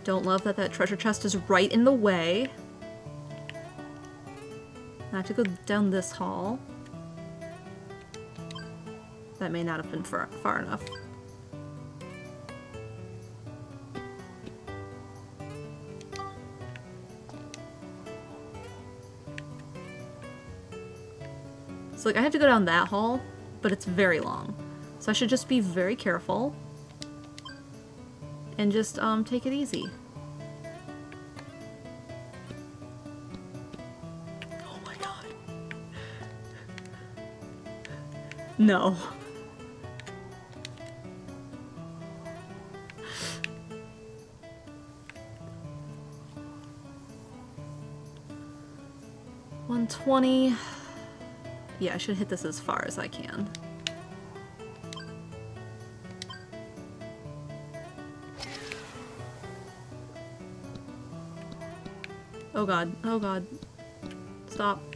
Don't love that that treasure chest is right in the way. I have to go down this hall. That may not have been far, far enough. Like I have to go down that hall, but it's very long. So I should just be very careful and just um, take it easy. Oh my god. No. One twenty. Yeah, I should hit this as far as I can. Oh god, oh god. Stop.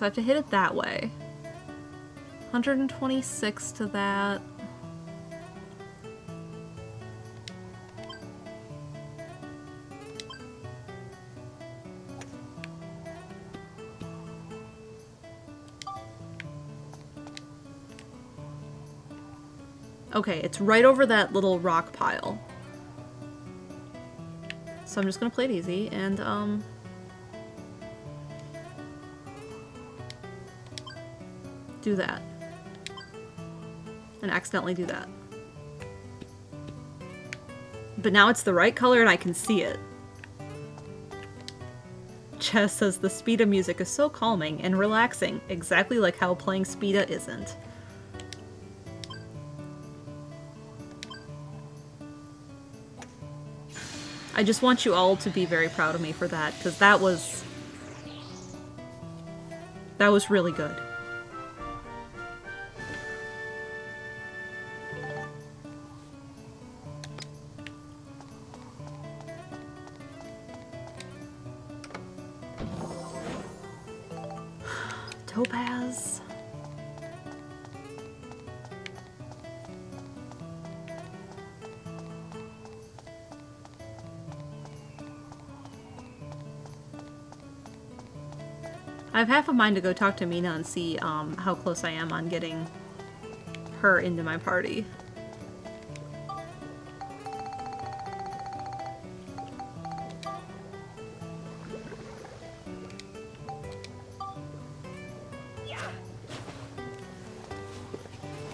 So I have to hit it that way. 126 to that. Okay, it's right over that little rock pile. So I'm just gonna play it easy and, um... do that. And accidentally do that. But now it's the right color and I can see it. Chess says the Spheda music is so calming and relaxing, exactly like how playing Spheda isn't. I just want you all to be very proud of me for that, because that was... That was really good. Half a mind to go talk to Mina and see um, how close I am on getting her into my party.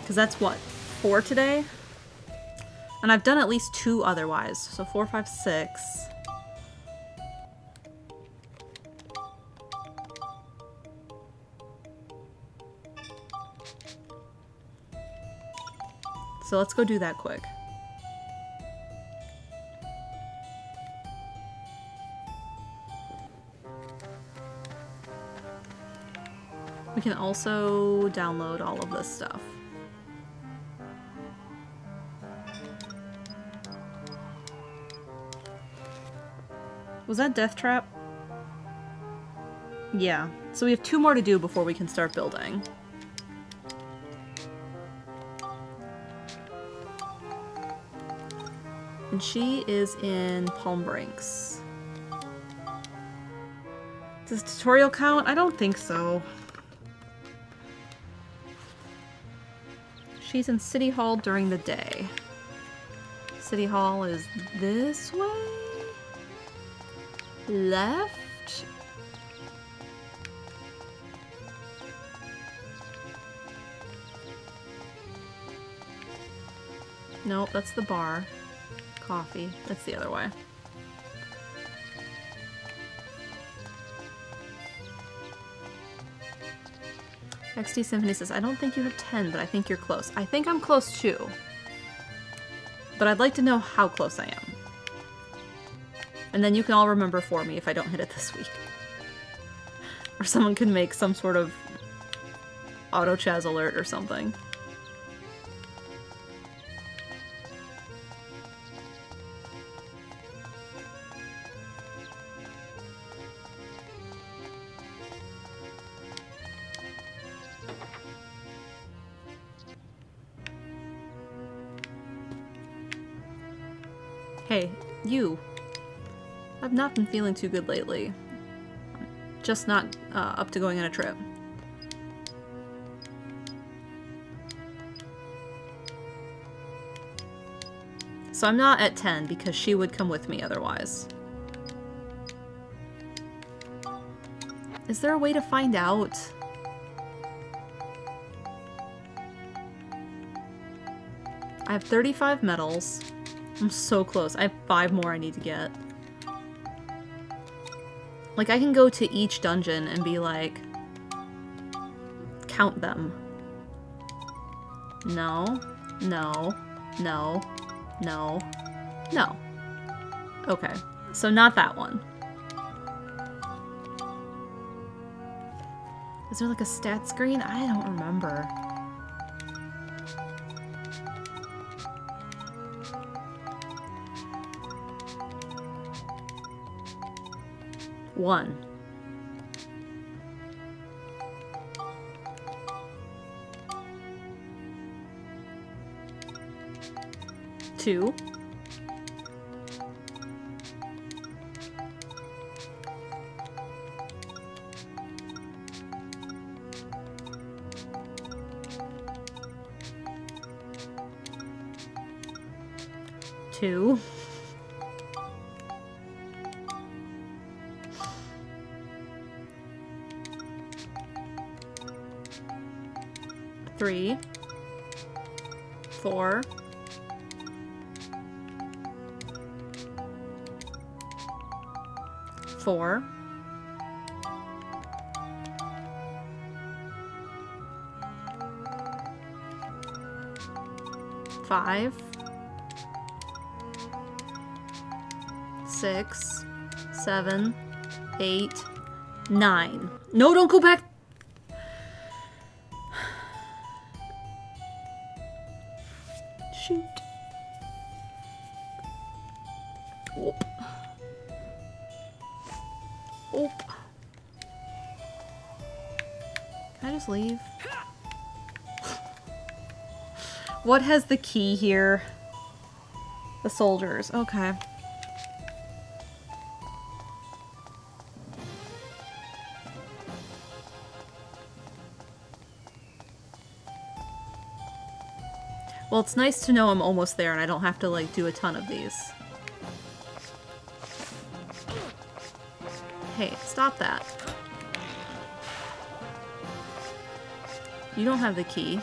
Because that's what, four today? And I've done at least two otherwise. So four, five, six. So let's go do that quick. We can also download all of this stuff. Was that Death Trap? Yeah. So we have two more to do before we can start building. And she is in Palm Brinks. Does tutorial count? I don't think so. She's in City Hall during the day. City Hall is this way? Left? Nope, that's the bar. Coffee. That's the other way. XD Symphony says, I don't think you have 10, but I think you're close. I think I'm close too. But I'd like to know how close I am. And then you can all remember for me if I don't hit it this week. Or someone can make some sort of auto chaz alert or something. Not been feeling too good lately. Just not uh, up to going on a trip. So I'm not at 10 because she would come with me otherwise. Is there a way to find out? I have 35 medals. I'm so close. I have five more I need to get. Like, I can go to each dungeon and be like... Count them. No. No. No. No. No. Okay. So not that one. Is there like a stat screen? I don't remember. One. Two. Four, five, six, seven, eight, nine. No, don't go back. What has the key here? The soldiers. Okay. Well, it's nice to know I'm almost there and I don't have to, like, do a ton of these. Hey, stop that. You don't have the key.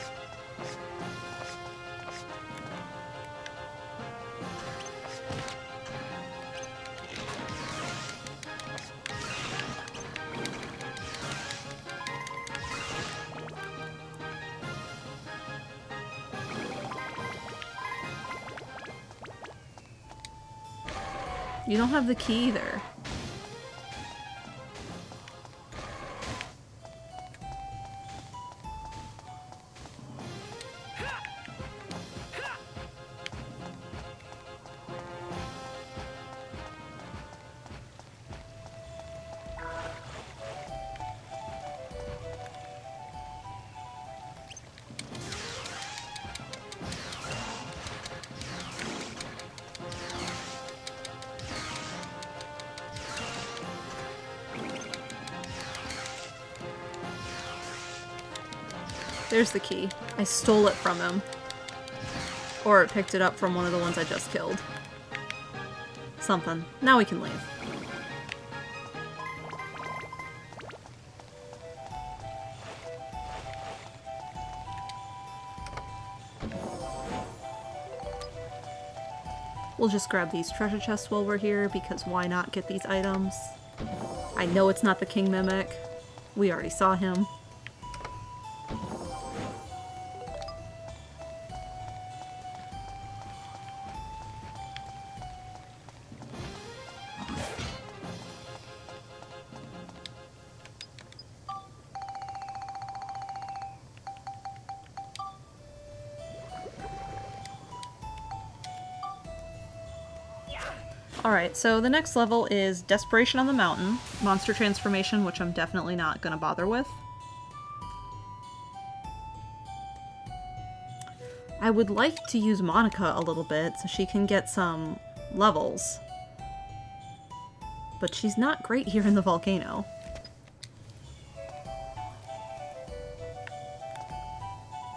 You don't have the key either. There's the key. I stole it from him. Or picked it up from one of the ones I just killed. Something. Now we can leave. We'll just grab these treasure chests while we're here, because why not get these items? I know it's not the King Mimic. We already saw him. So the next level is Desperation on the Mountain, Monster Transformation, which I'm definitely not gonna bother with. I would like to use Monica a little bit so she can get some levels. But she's not great here in the volcano.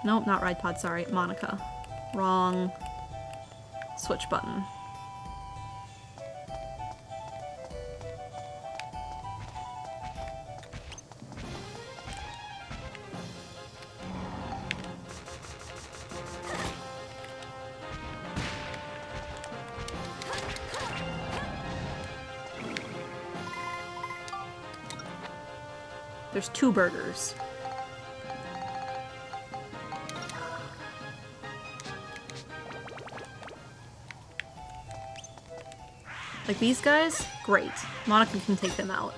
Nope, not Ridepod, sorry. Monica. Wrong. Switch button. Two burgers. Like these guys? Great. Monica can take them out.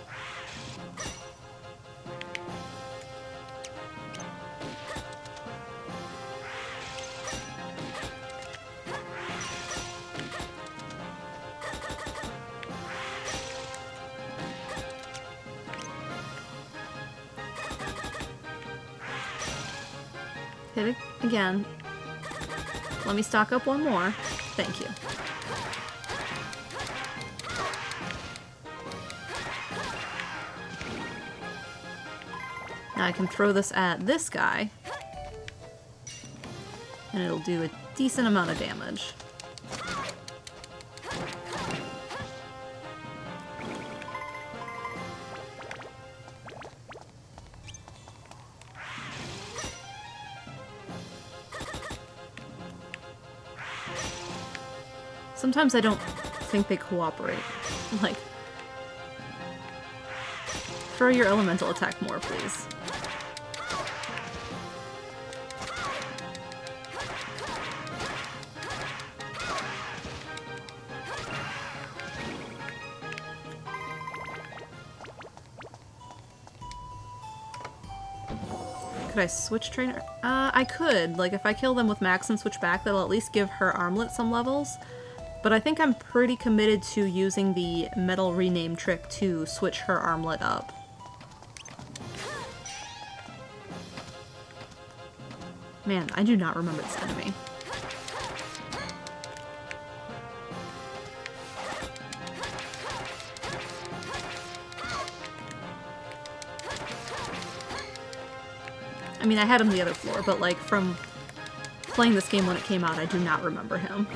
Again. Let me stock up one more. Thank you. Now I can throw this at this guy. And it'll do a decent amount of damage. Sometimes I don't think they cooperate. Like, throw your elemental attack more, please. Could I switch trainer? Uh, I could. Like, if I kill them with Max and switch back, that'll at least give her armlet some levels. But I think I'm pretty committed to using the medal rename trick to switch her armlet up. Man, I do not remember this enemy. I mean, I had him the other floor, but like from playing this game when it came out, I do not remember him.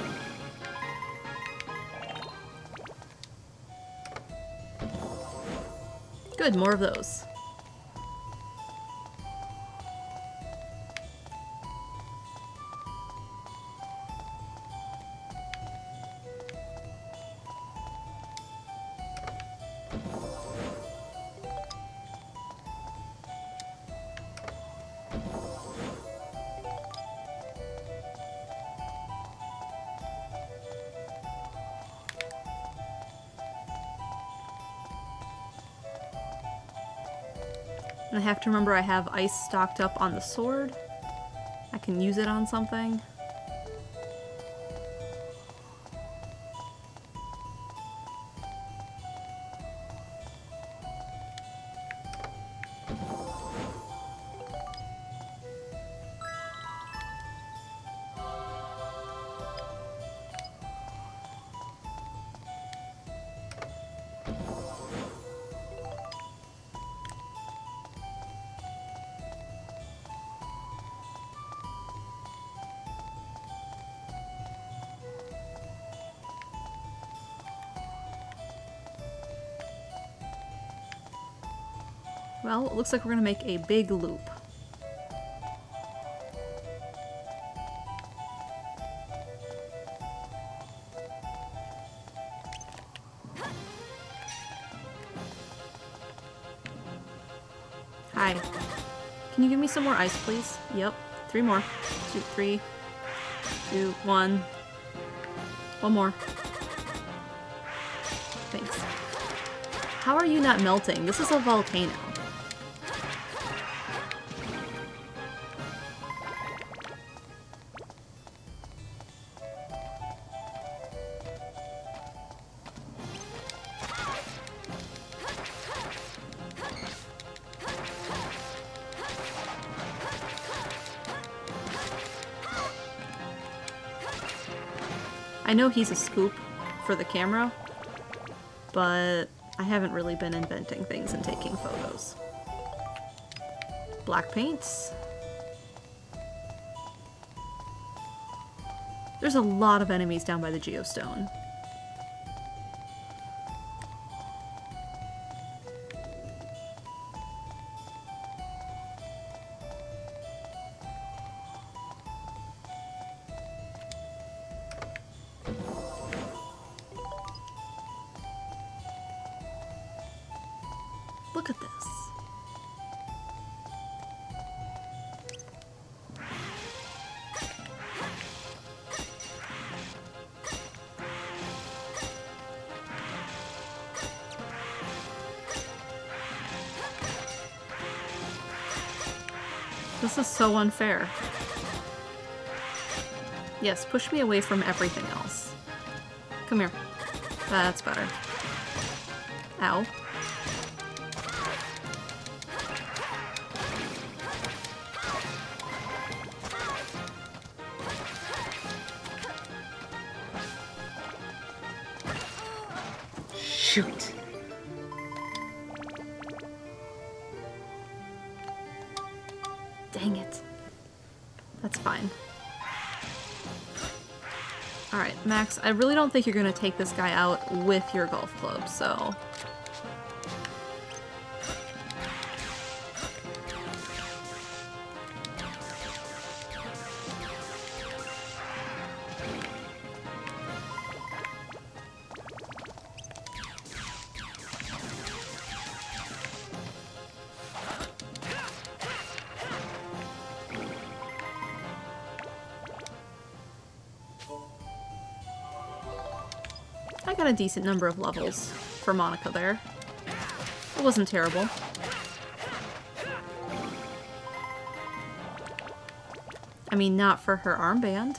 Good, more of those. Have to remember I have ice stocked up on the sword. I can use it on something. It looks like we're gonna make a big loop. Hi. Can you give me some more ice, please? Yep. Three more. Two, three, two, one. One more. Thanks. How are you not melting? This is a volcano. I know he's a scoop for the camera, but I haven't really been inventing things and taking photos. Black paints. There's a lot of enemies down by the geostone. So unfair. Yes, push me away from everything else. Come here. That's better. Ow. Shoot. Max, I really don't think you're gonna take this guy out with your golf club, so... a decent number of levels for Monica there. It wasn't terrible. I mean, not for her armband.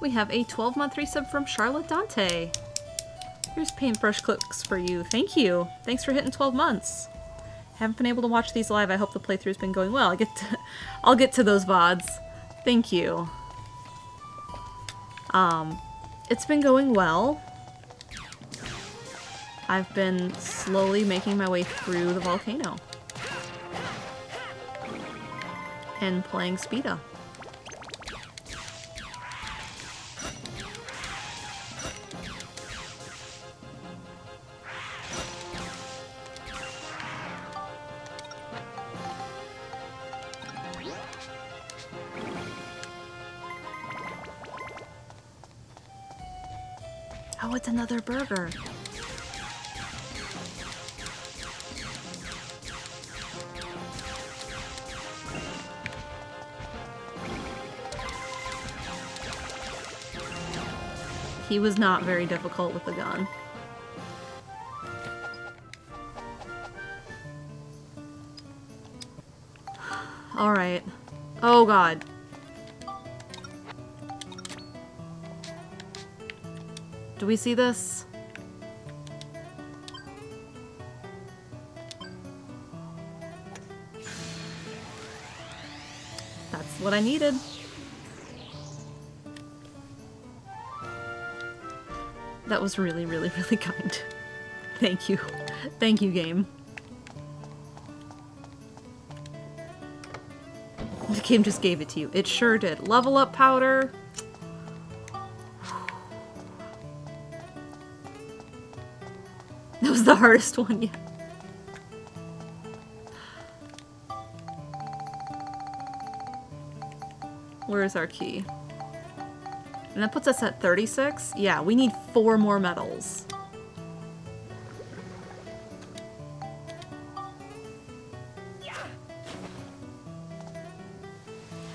We have a 12 month resub from Charlotte Dante. Here's paintbrush clicks for you. Thank you. Thanks for hitting 12 months. Haven't been able to watch these live. I hope the playthrough's been going well. I get to, I'll get to those VODs. Thank you. Um, it's been going well. I've been slowly making my way through the volcano. And playing Spheda. Another burger. He was not very difficult with the gun. Alright. Oh god. Do we see this? That's what I needed. That was really, really, really kind. Thank you. Thank you, game. The game just gave it to you. It sure did. Level up powder. Hardest one yet. Where is our key? And that puts us at 36? Yeah, we need four more medals.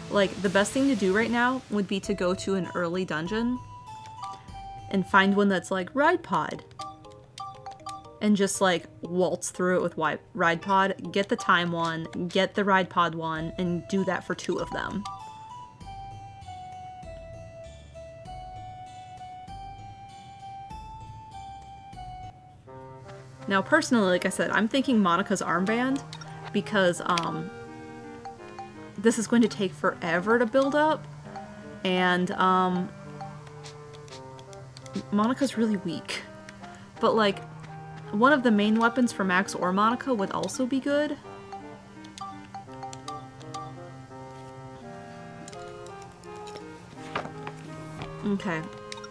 Like, the best thing to do right now would be to go to an early dungeon and find one that's like Ridepod and just like waltz through it with wi- Ridepod, get the time one, get the Ridepod one, and do that for two of them. Now, personally, like I said, I'm thinking Monica's armband because um, this is going to take forever to build up, and um, Monica's really weak. But like, one of the main weapons for Max or Monica would also be good. Okay,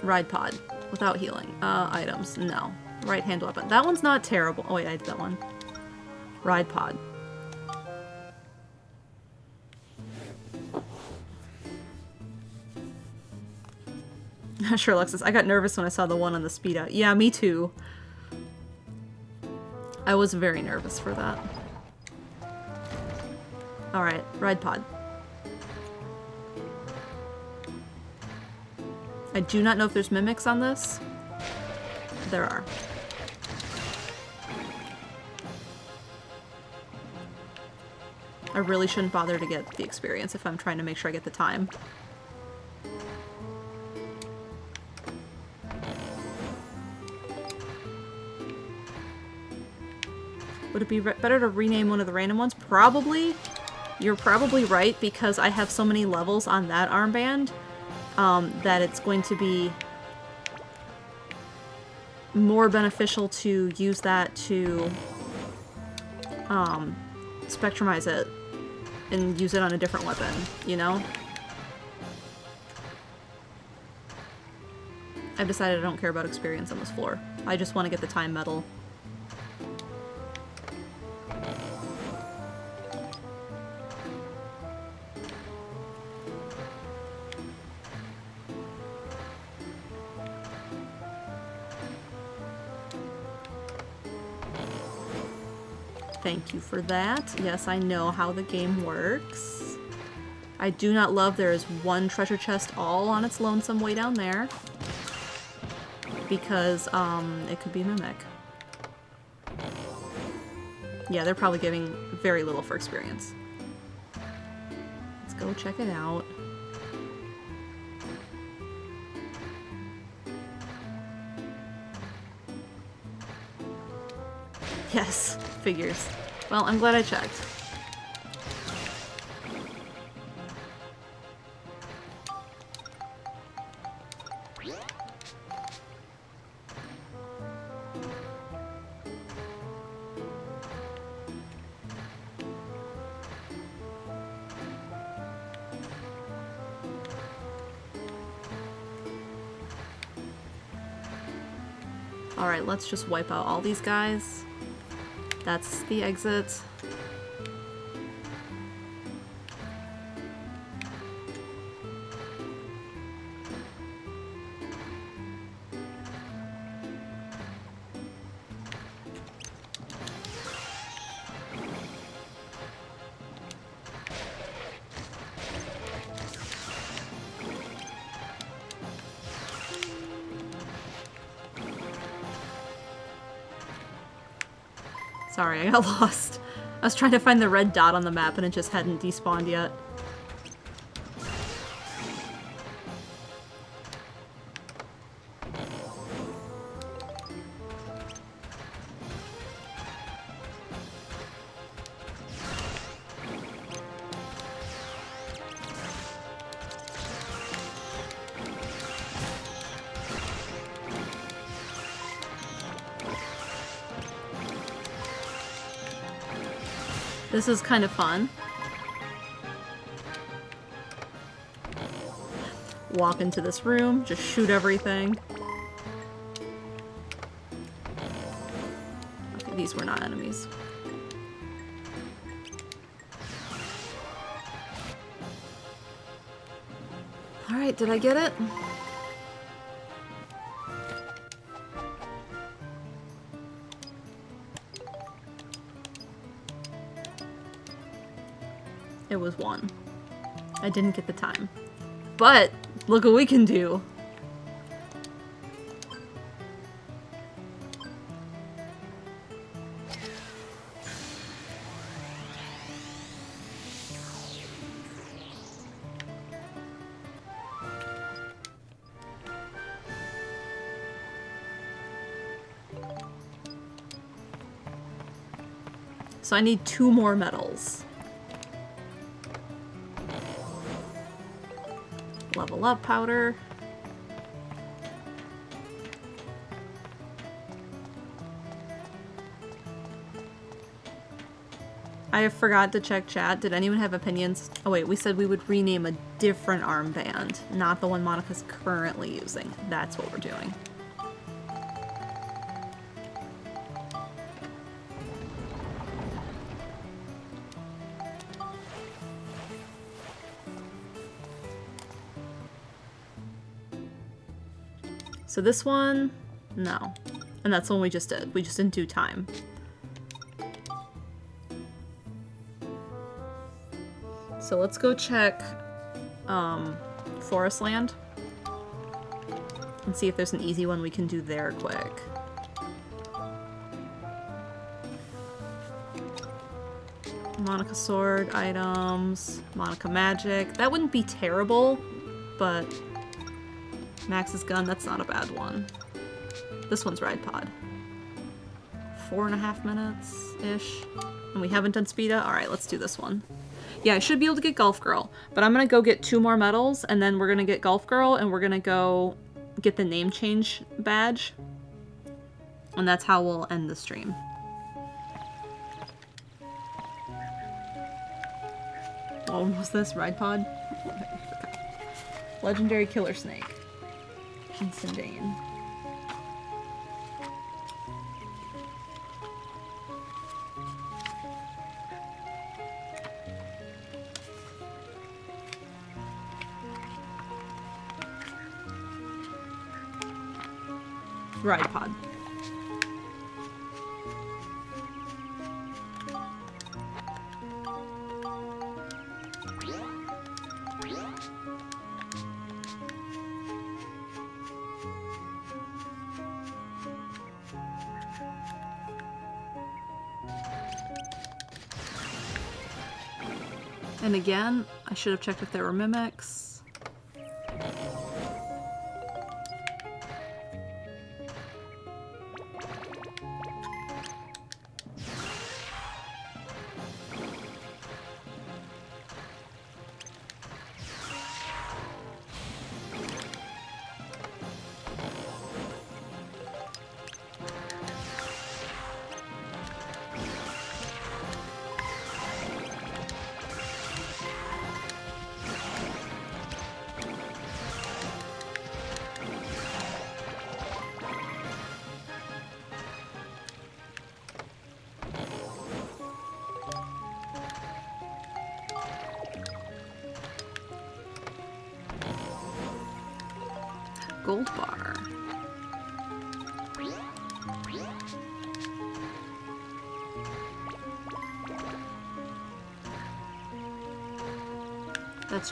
Ridepod without healing. Uh, items, no. Right hand weapon. That one's not terrible. Oh wait, I did that one. Ridepod. sure, Alexis. I got nervous when I saw the one on the speed out. Yeah, me too. I was very nervous for that. Alright, Ridepod. I do not know if there's mimics on this. There are. I really shouldn't bother to get the experience if I'm trying to make sure I get the time. Would it be better to rename one of the random ones? Probably. You're probably right because I have so many levels on that armband um, that it's going to be more beneficial to use that to um, spectrumize it and use it on a different weapon, you know? I've decided I don't care about experience on this floor. I just want to get the time medal. For that. Yes, I know how the game works. I do not love there is one treasure chest all on its lonesome way down there. Because, um, it could be Mimic. Yeah, they're probably giving very little for experience. Let's go check it out. Yes, figures. Well, I'm glad I checked. Alright, let's just wipe out all these guys. That's the exit. I got lost. I was trying to find the red dot on the map and it just hadn't despawned yet. Is kind of fun. Walk into this room, just shoot everything. Okay, these were not enemies. Alright, did I get it? Was one. I didn't get the time. But, look what we can do. So I need two more medals. Up powder. I forgot to check chat. Did anyone have opinions? Oh wait, we said we would rename a different armband, not the one Monica's currently using. That's what we're doing. So this one, no. And that's the one we just did. We just didn't do time. So let's go check um, Forestland and see if there's an easy one we can do there quick. Monica sword items, Monica magic. That wouldn't be terrible, but Max's gun, that's not a bad one. This one's Ridepod. Four and a half minutes-ish. And we haven't done Spheda? Alright, let's do this one. Yeah, I should be able to get Golf Girl, but I'm gonna go get two more medals, and then we're gonna get Golf Girl, and we're gonna go get the name change badge. And that's how we'll end the stream. What was this? Ridepod? Legendary Killer Snake. Insane. Ride again, I should have checked if there were mimics.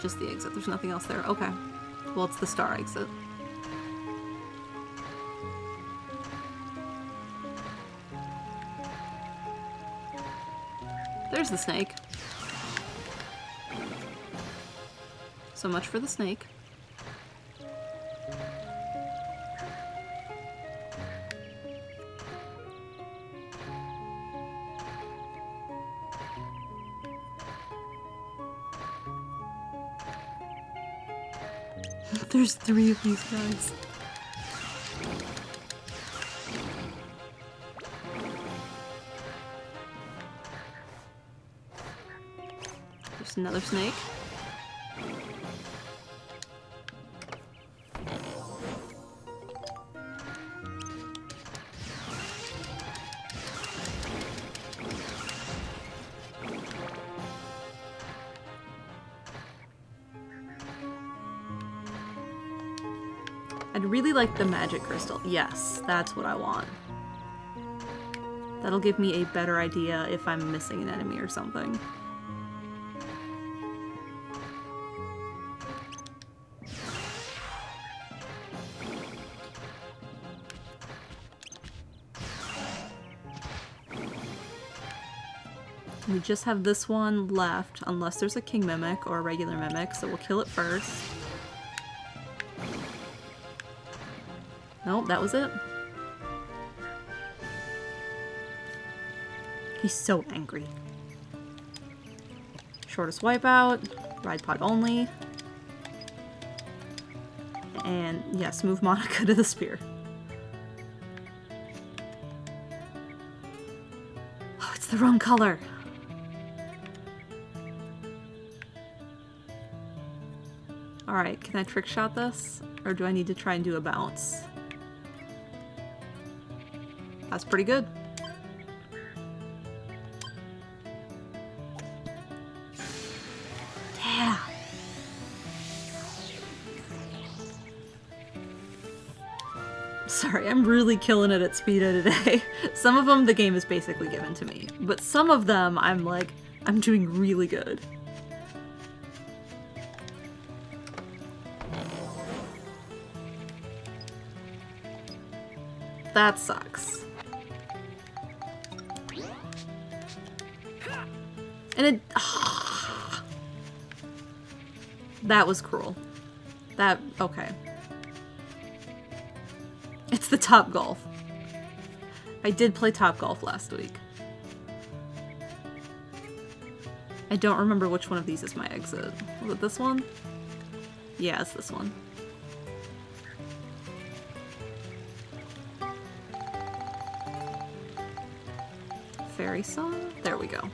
Just the exit. There's nothing else there. Okay. Well, it's the star exit. There's the snake. So much for the snake. There's three of these guys. There's another snake. Like the magic crystal. Yes, that's what I want. That'll give me a better idea if I'm missing an enemy or something. We just have this one left, unless there's a king mimic or a regular mimic, so we'll kill it first. Nope, that was it. He's so angry. Shortest wipeout, Ridepod only. And yes, move Monica to the spear. Oh, it's the wrong color. Alright, can I trick shot this? Or do I need to try and do a bounce? That's pretty good. Yeah. Sorry, I'm really killing it at Spheda today. some of them the game is basically given to me, but some of them I'm like, I'm doing really good. That sucks. It... that was cruel. That... okay. It's the Top Golf. I did play Top Golf last week. I don't remember which one of these is my exit. Was it this one? Yeah, it's this one. Fairy song? There we go.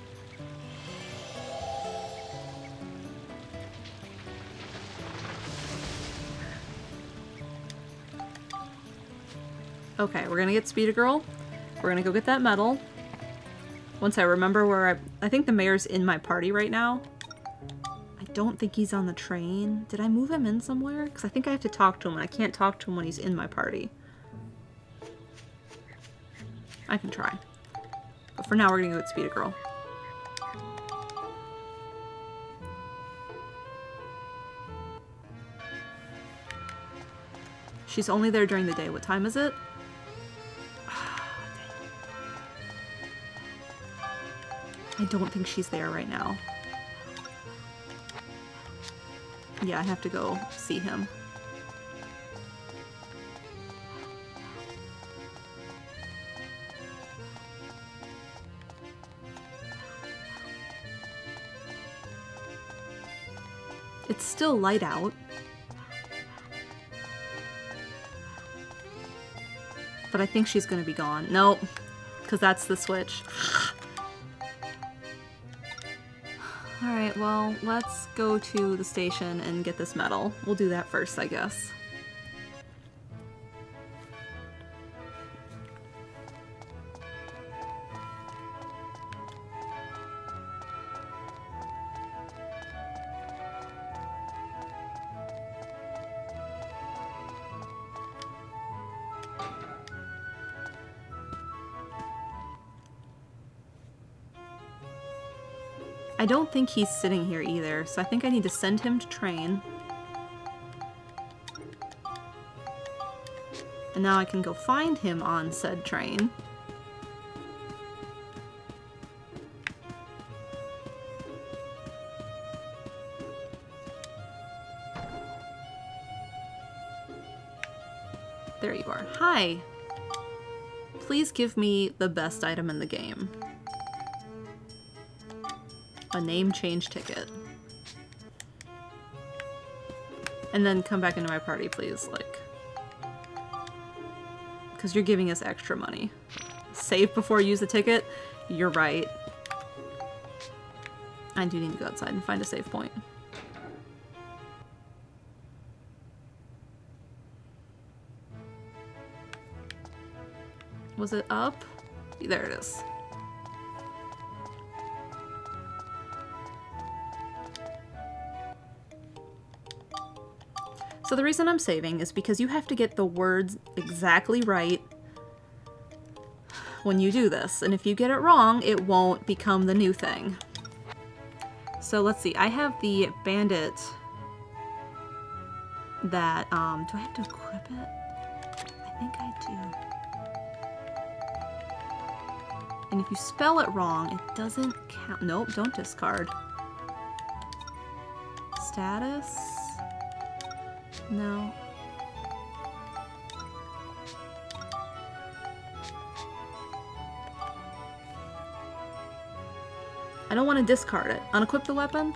Okay, we're gonna get Spheda Girl. We're gonna go get that medal. Once I remember where I... I think the mayor's in my party right now. I don't think he's on the train. Did I move him in somewhere? Because I think I have to talk to him, and I can't talk to him when he's in my party. I can try. But for now, we're gonna go get Spheda Girl. She's only there during the day. What time is it? I don't think she's there right now. Yeah, I have to go see him. It's still light out. But I think she's gonna be gone. Nope, because that's the switch. well, let's go to the station and get this medal. We'll do that first, I guess. I don't think he's sitting here either, so I think I need to send him to train. And now I can go find him on said train. There you are. Hi! Please give me the best item in the game. A name change ticket. And then come back into my party, please, like... Because you're giving us extra money. Save before you use the ticket? You're right. I do need to go outside and find a save point. Was it up? There it is. So the reason I'm saving is because you have to get the words exactly right when you do this. And if you get it wrong, it won't become the new thing. So let's see. I have the bandit that, um, do I have to equip it? I think I do. And if you spell it wrong, it doesn't count. Nope, don't discard. Status? No. I don't want to discard it. Unequip the weapon?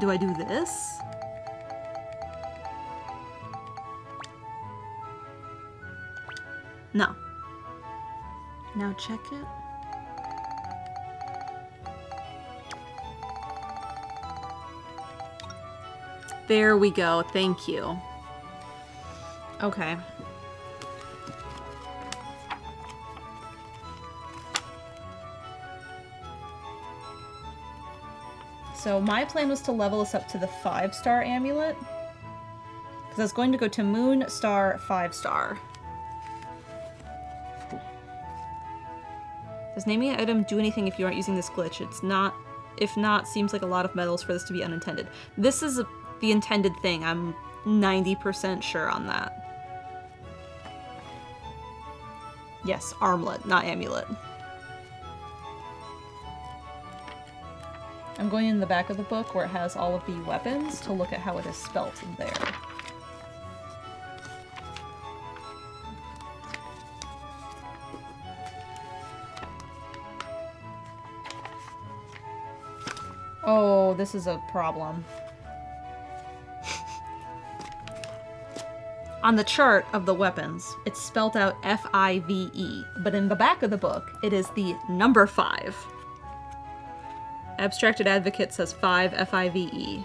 Do I do this? Check it. There we go. Thank you. Okay. So my plan was to level us up to the 5-star amulet. Because I was going to go to Moon Star 5-star. Does naming an item do anything if you aren't using this glitch? It's not. If not, seems like a lot of medals for this to be unintended. This is the intended thing. I'm 90% sure on that. Yes, armlet, not amulet. I'm going in the back of the book where it has all of the weapons to look at how it is spelt there. This is a problem. On the chart of the weapons, it's spelled out F-I-V-E, but in the back of the book, it is the number 5. Abstracted Advocate says 5 F-I-V-E.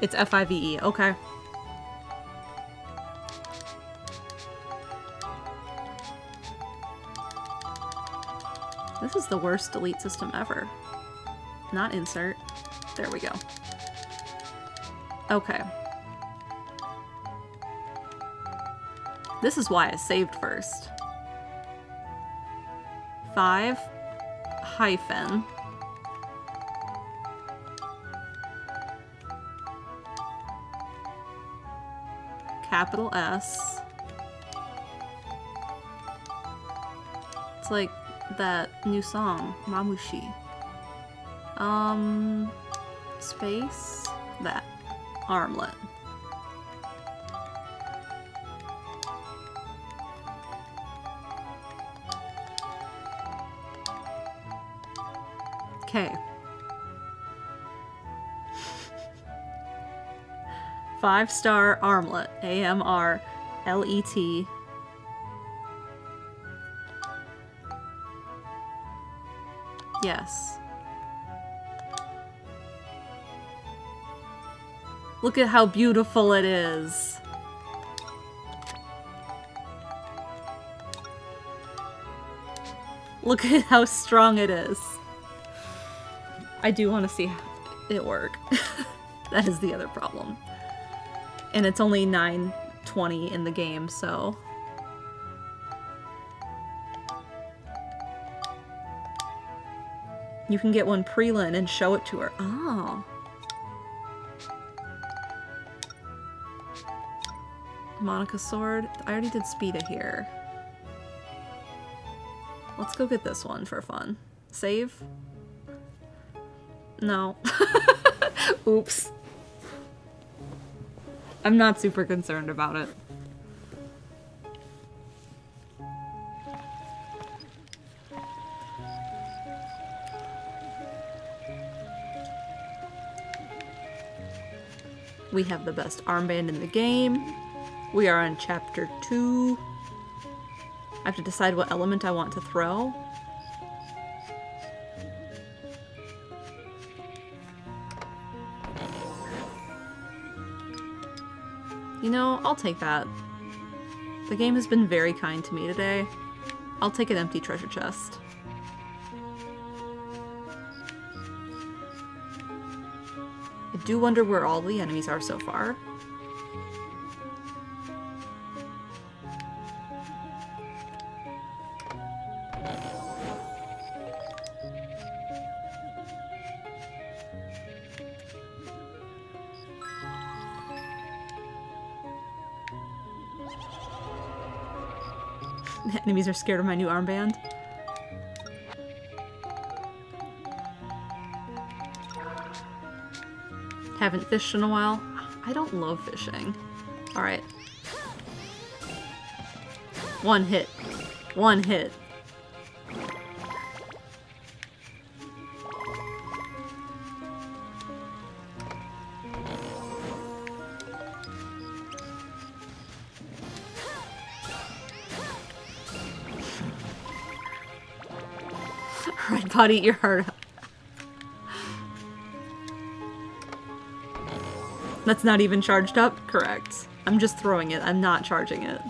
It's F-I-V-E, okay. This is the worst delete system ever not insert. There we go. Okay. This is why I saved first. Five hyphen. Capital S. It's like that new song, Mamushi. Um, space, that, armlet. Okay. Five star armlet. A M R L E T. Yes. Look at how beautiful it is. Look at how strong it is. I do want to see it work. that is the other problem. And it's only 9.20 in the game, so... You can get one pre-lin and show it to her. Oh. Monica sword. I already did Spheda here. Let's go get this one for fun. Save? No. Oops. I'm not super concerned about it. We have the best armband in the game. We are on chapter 2. I have to decide what element I want to throw. You know, I'll take that. The game has been very kind to me today. I'll take an empty treasure chest. I do wonder where all the enemies are so far. Are scared of my new armband. Haven't fished in a while. I don't love fishing. Alright. One hit. One hit. Eat your heart out. That's not even charged up? Correct. I'm just throwing it. I'm not charging it.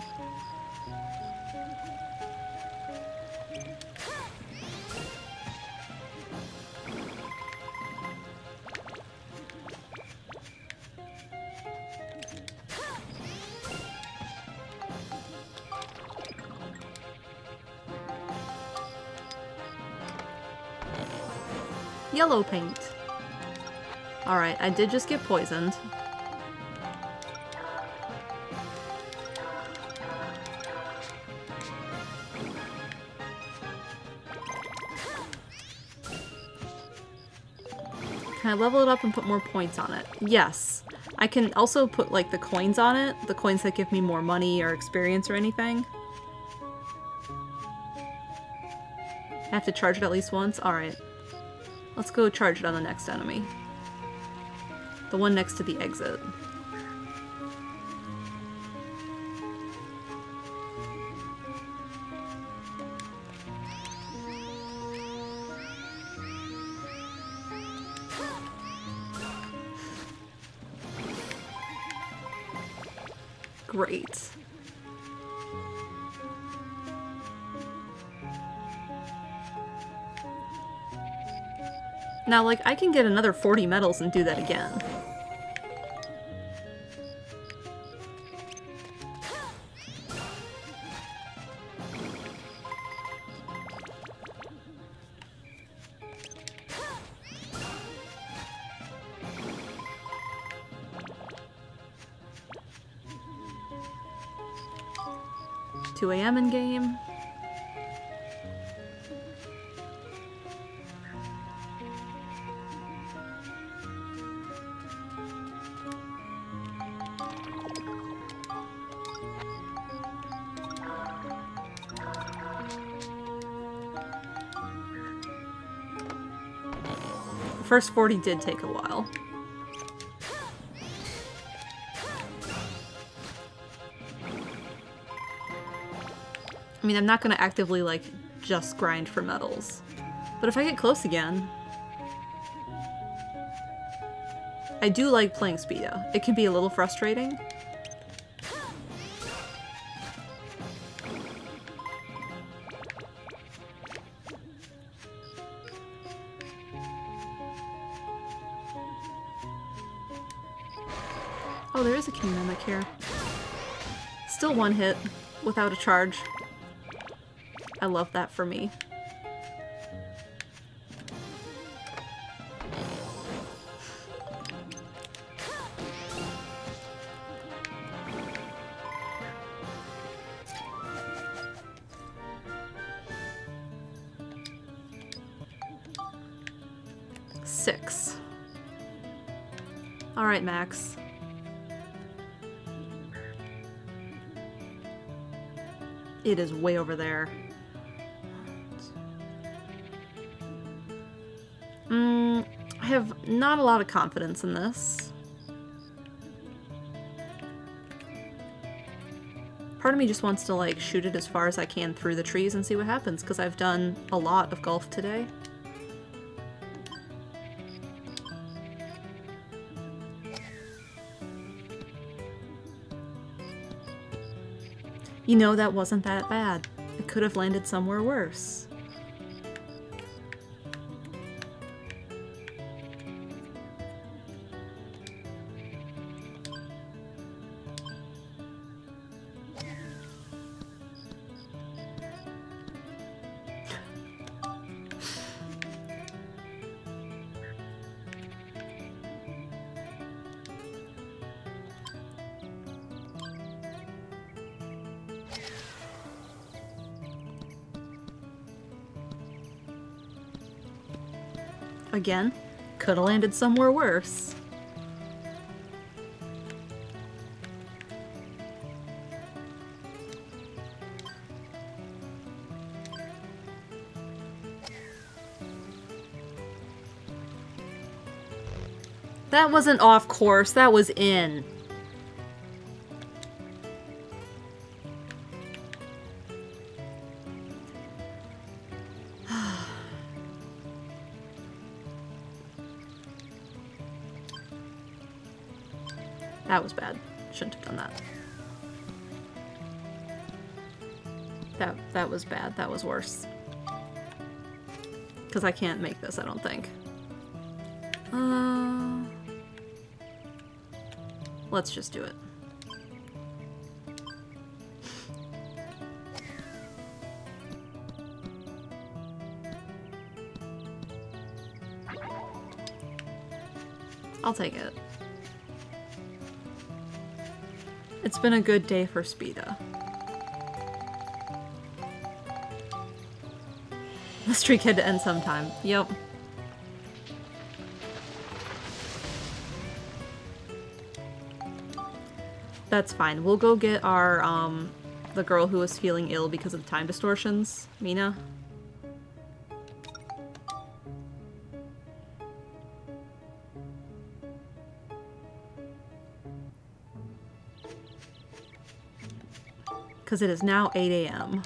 Yellow paint. Alright, I did just get poisoned. Can I level it up and put more points on it? Yes. I can also put like the coins on it, the coins that give me more money or experience or anything. I have to charge it at least once? Alright. Let's go charge it on the next enemy. The one next to the exit. Now, like, I can get another 40 medals and do that again. First 40 did take a while. I mean, I'm not gonna actively, like, just grind for medals. But if I get close again... I do like playing Spheda. It can be a little frustrating. Without a charge. I love that for me. It is way over there. Mm, I have not a lot of confidence in this. Part of me just wants to like shoot it as far as I can through the trees and see what happens because I've done a lot of golf today. You know, that wasn't that bad. It could have landed somewhere worse. Again, could have landed somewhere worse. That wasn't off course, that was in. Was bad. Shouldn't have done that. That that was bad. That was worse. Because I can't make this, I don't think. Uh, let's just do it. I'll take it. It's been a good day for Spheda. The streak had to end sometime. Yep. That's fine. We'll go get our, um, the girl who was feeling ill because of the time distortions, Mina. Because it is now 8 a.m.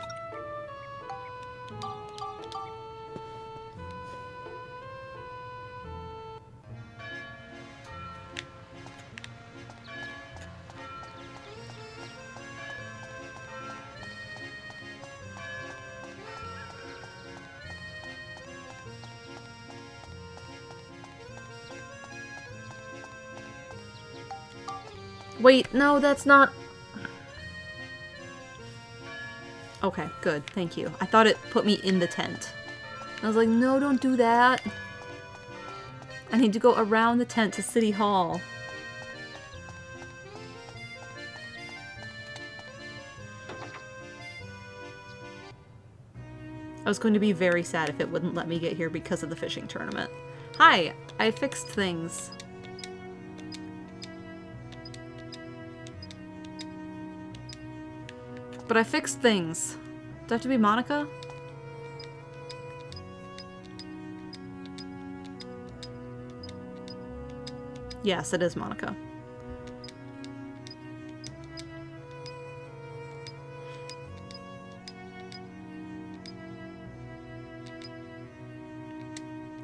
Wait, no, that's not... Okay, good. Thank you. I thought it put me in the tent. I was like, no, don't do that. I need to go around the tent to City Hall. I was going to be very sad if it wouldn't let me get here because of the fishing tournament. Hi! I fixed things. But I fixed things. Do I have to be Monica? Yes, it is Monica.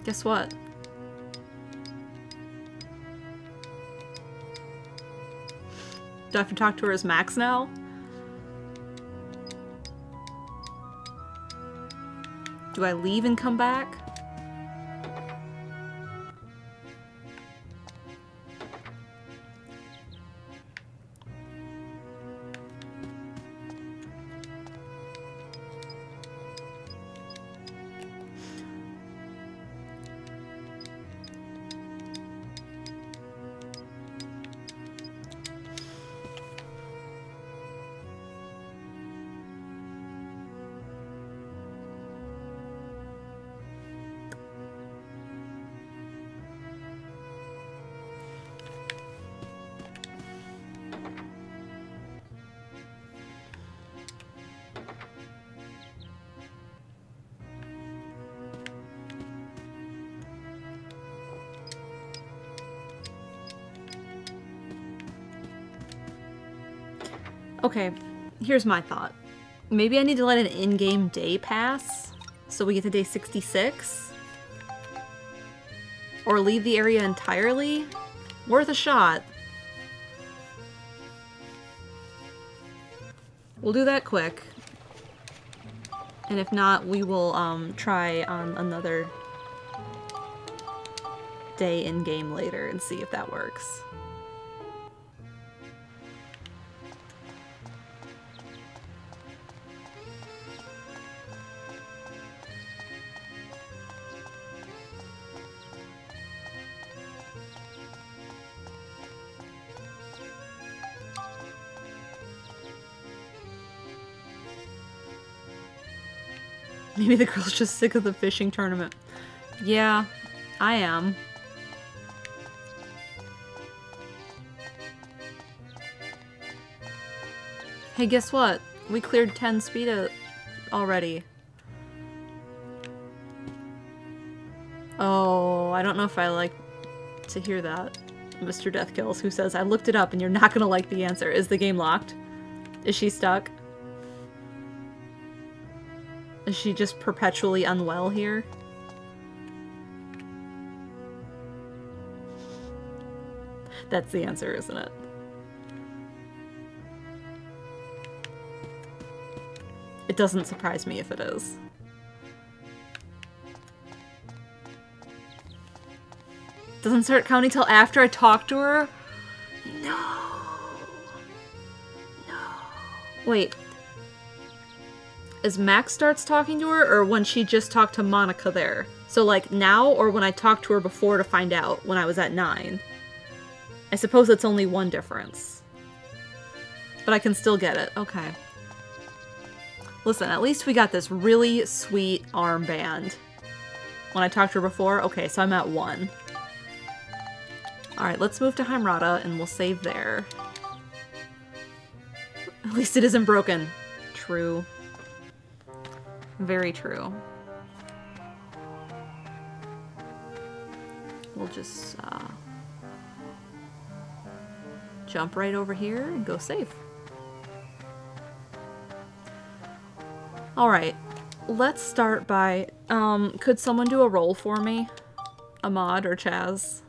Guess what? Do I have to talk to her as Max now? Do I leave and come back? Okay, here's my thought. Maybe I need to let an in-game day pass so we get to day 66? Or leave the area entirely? Worth a shot. We'll do that quick. And if not, we will um, try on another day in-game later and see if that works. Maybe the girl's just sick of the fishing tournament. Yeah, I am. Hey, guess what? We cleared 10 speed already. Oh, I don't know if I like to hear that. Mr. Deathkills, who says, I looked it up and you're not gonna like the answer. Is the game locked? Is she stuck? Is she just perpetually unwell here? That's the answer, isn't it? It doesn't surprise me if it is. Doesn't start counting till after I talk to her? No. No. Wait, as Max starts talking to her, or when she just talked to Monica there? So, like, now, or when I talked to her before to find out, when I was at 9? I suppose it's only one difference. But I can still get it. Okay. Listen, at least we got this really sweet armband. When I talked to her before, okay, so I'm at 1. Alright, let's move to Heim Rada, and we'll save there. At least it isn't broken. True. Very true. We'll just uh, jump right over here and go safe. Alright, let's start by, um, could someone do a roll for me? Ahmad or Chaz?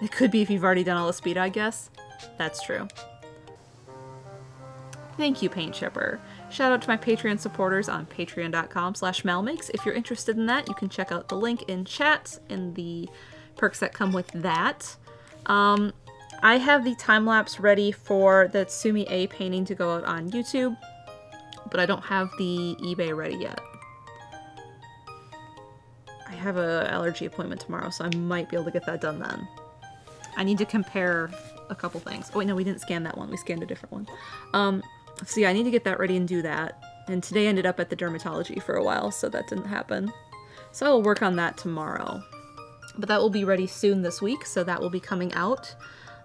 It could be if you've already done all the speed, I guess. That's true. Thank you, Paint Chipper. Shout out to my Patreon supporters on patreon.com slash malmakes. If you're interested in that, you can check out the link in chat and the perks that come with that. Um, I have the time-lapse ready for the Tsumi A painting to go out on YouTube, but I don't have the eBay ready yet. I have a allergy appointment tomorrow, so I might be able to get that done then. I need to compare a couple things. Oh wait, no, we didn't scan that one. We scanned a different one. Um, So yeah, I need to get that ready and do that. And today ended up at the dermatology for a while, so that didn't happen. So I'll work on that tomorrow. But that will be ready soon this week, so that will be coming out.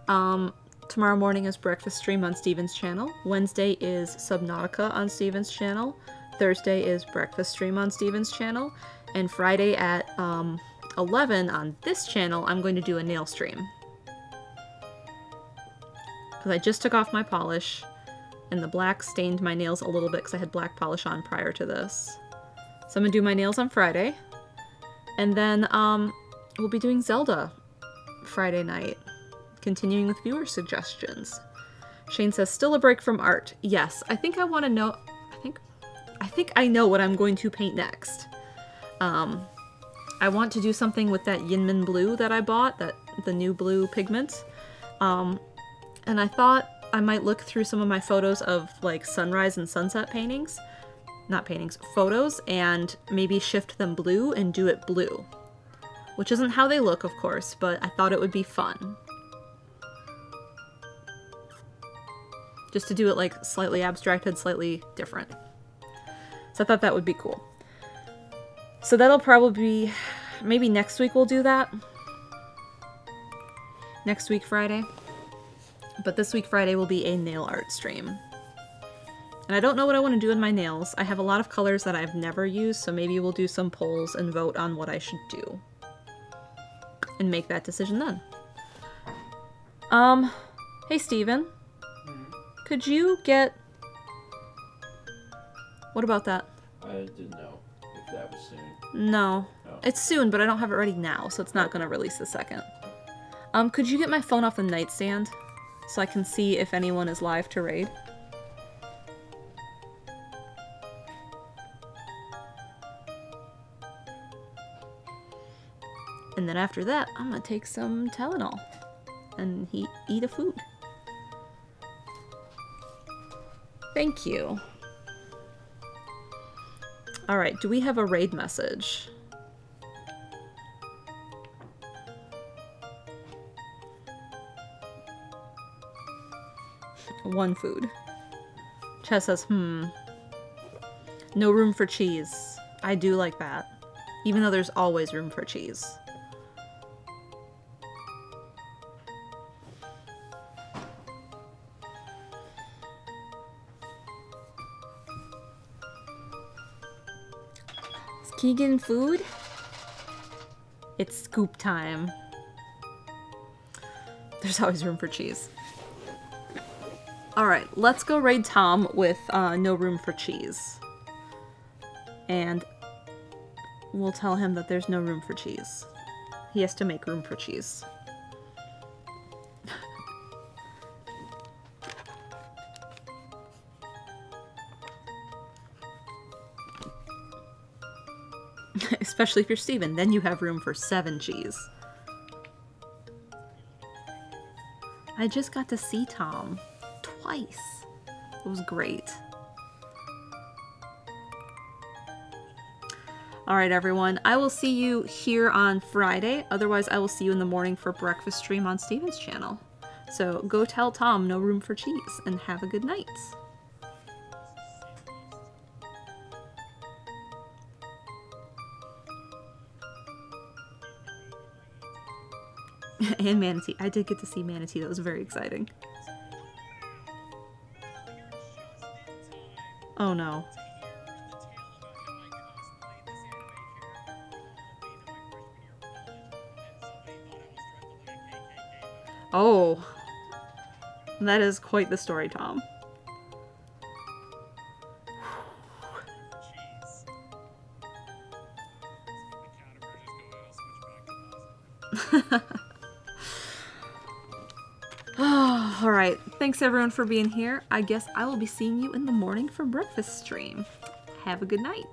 Um, tomorrow morning is breakfast stream on Stephen's channel. Wednesday is Subnautica on Stephen's channel. Thursday is breakfast stream on Stephen's channel. And Friday at um, 11 on this channel, I'm going to do a nail stream. Because I just took off my polish, and the black stained my nails a little bit because I had black polish on prior to this. So I'm going to do my nails on Friday. And then um, we'll be doing Zelda Friday night, continuing with viewer suggestions. Shane says, still a break from art. Yes, I think I want to know, I think, I think I know what I'm going to paint next. Um, I want to do something with that YInMn blue that I bought, that the new blue pigment. Um, and I thought I might look through some of my photos of like sunrise and sunset paintings, not paintings, photos, and maybe shift them blue and do it blue. Which isn't how they look, of course, but I thought it would be fun. Just to do it like slightly abstracted, slightly different. So I thought that would be cool. So that'll probably be, maybe next week we'll do that. Next week, Friday. But this week, Friday, will be a nail art stream. And I don't know what I want to do in my nails. I have a lot of colors that I've never used, so maybe we'll do some polls and vote on what I should do. And make that decision then. Um, hey Stephen. Could you get... What about that? I didn't know if that was soon. No. Oh. It's soon, but I don't have it ready now, so it's not going to release the second. Um, could you get my phone off the nightstand? So I can see if anyone is live to raid? And then after that, I'm gonna take some Tylenol and he eat a food. Thank you. Alright, do we have a raid message? One food. Chess says, hmm. No room for cheese. I do like that. Even though there's always room for cheese. Is Keegan food? It's scoop time. There's always room for cheese. Alright, let's go raid Tom with uh, no room for cheese. And we'll tell him that there's no room for cheese. He has to make room for cheese. Especially if you're Stephen, then you have room for seven cheese. I just got to see Tom twice. It was great. Alright, everyone. I will see you here on Friday. Otherwise, I will see you in the morning for breakfast stream on Stephen's channel. So go tell Tom no room for cheese and have a good night. and Manatee. I did get to see Manatee. That was very exciting. Oh no. Oh. That is quite the story, Tom. Thanks everyone for being here. I guess I will be seeing you in the morning for breakfast stream. Have a good night.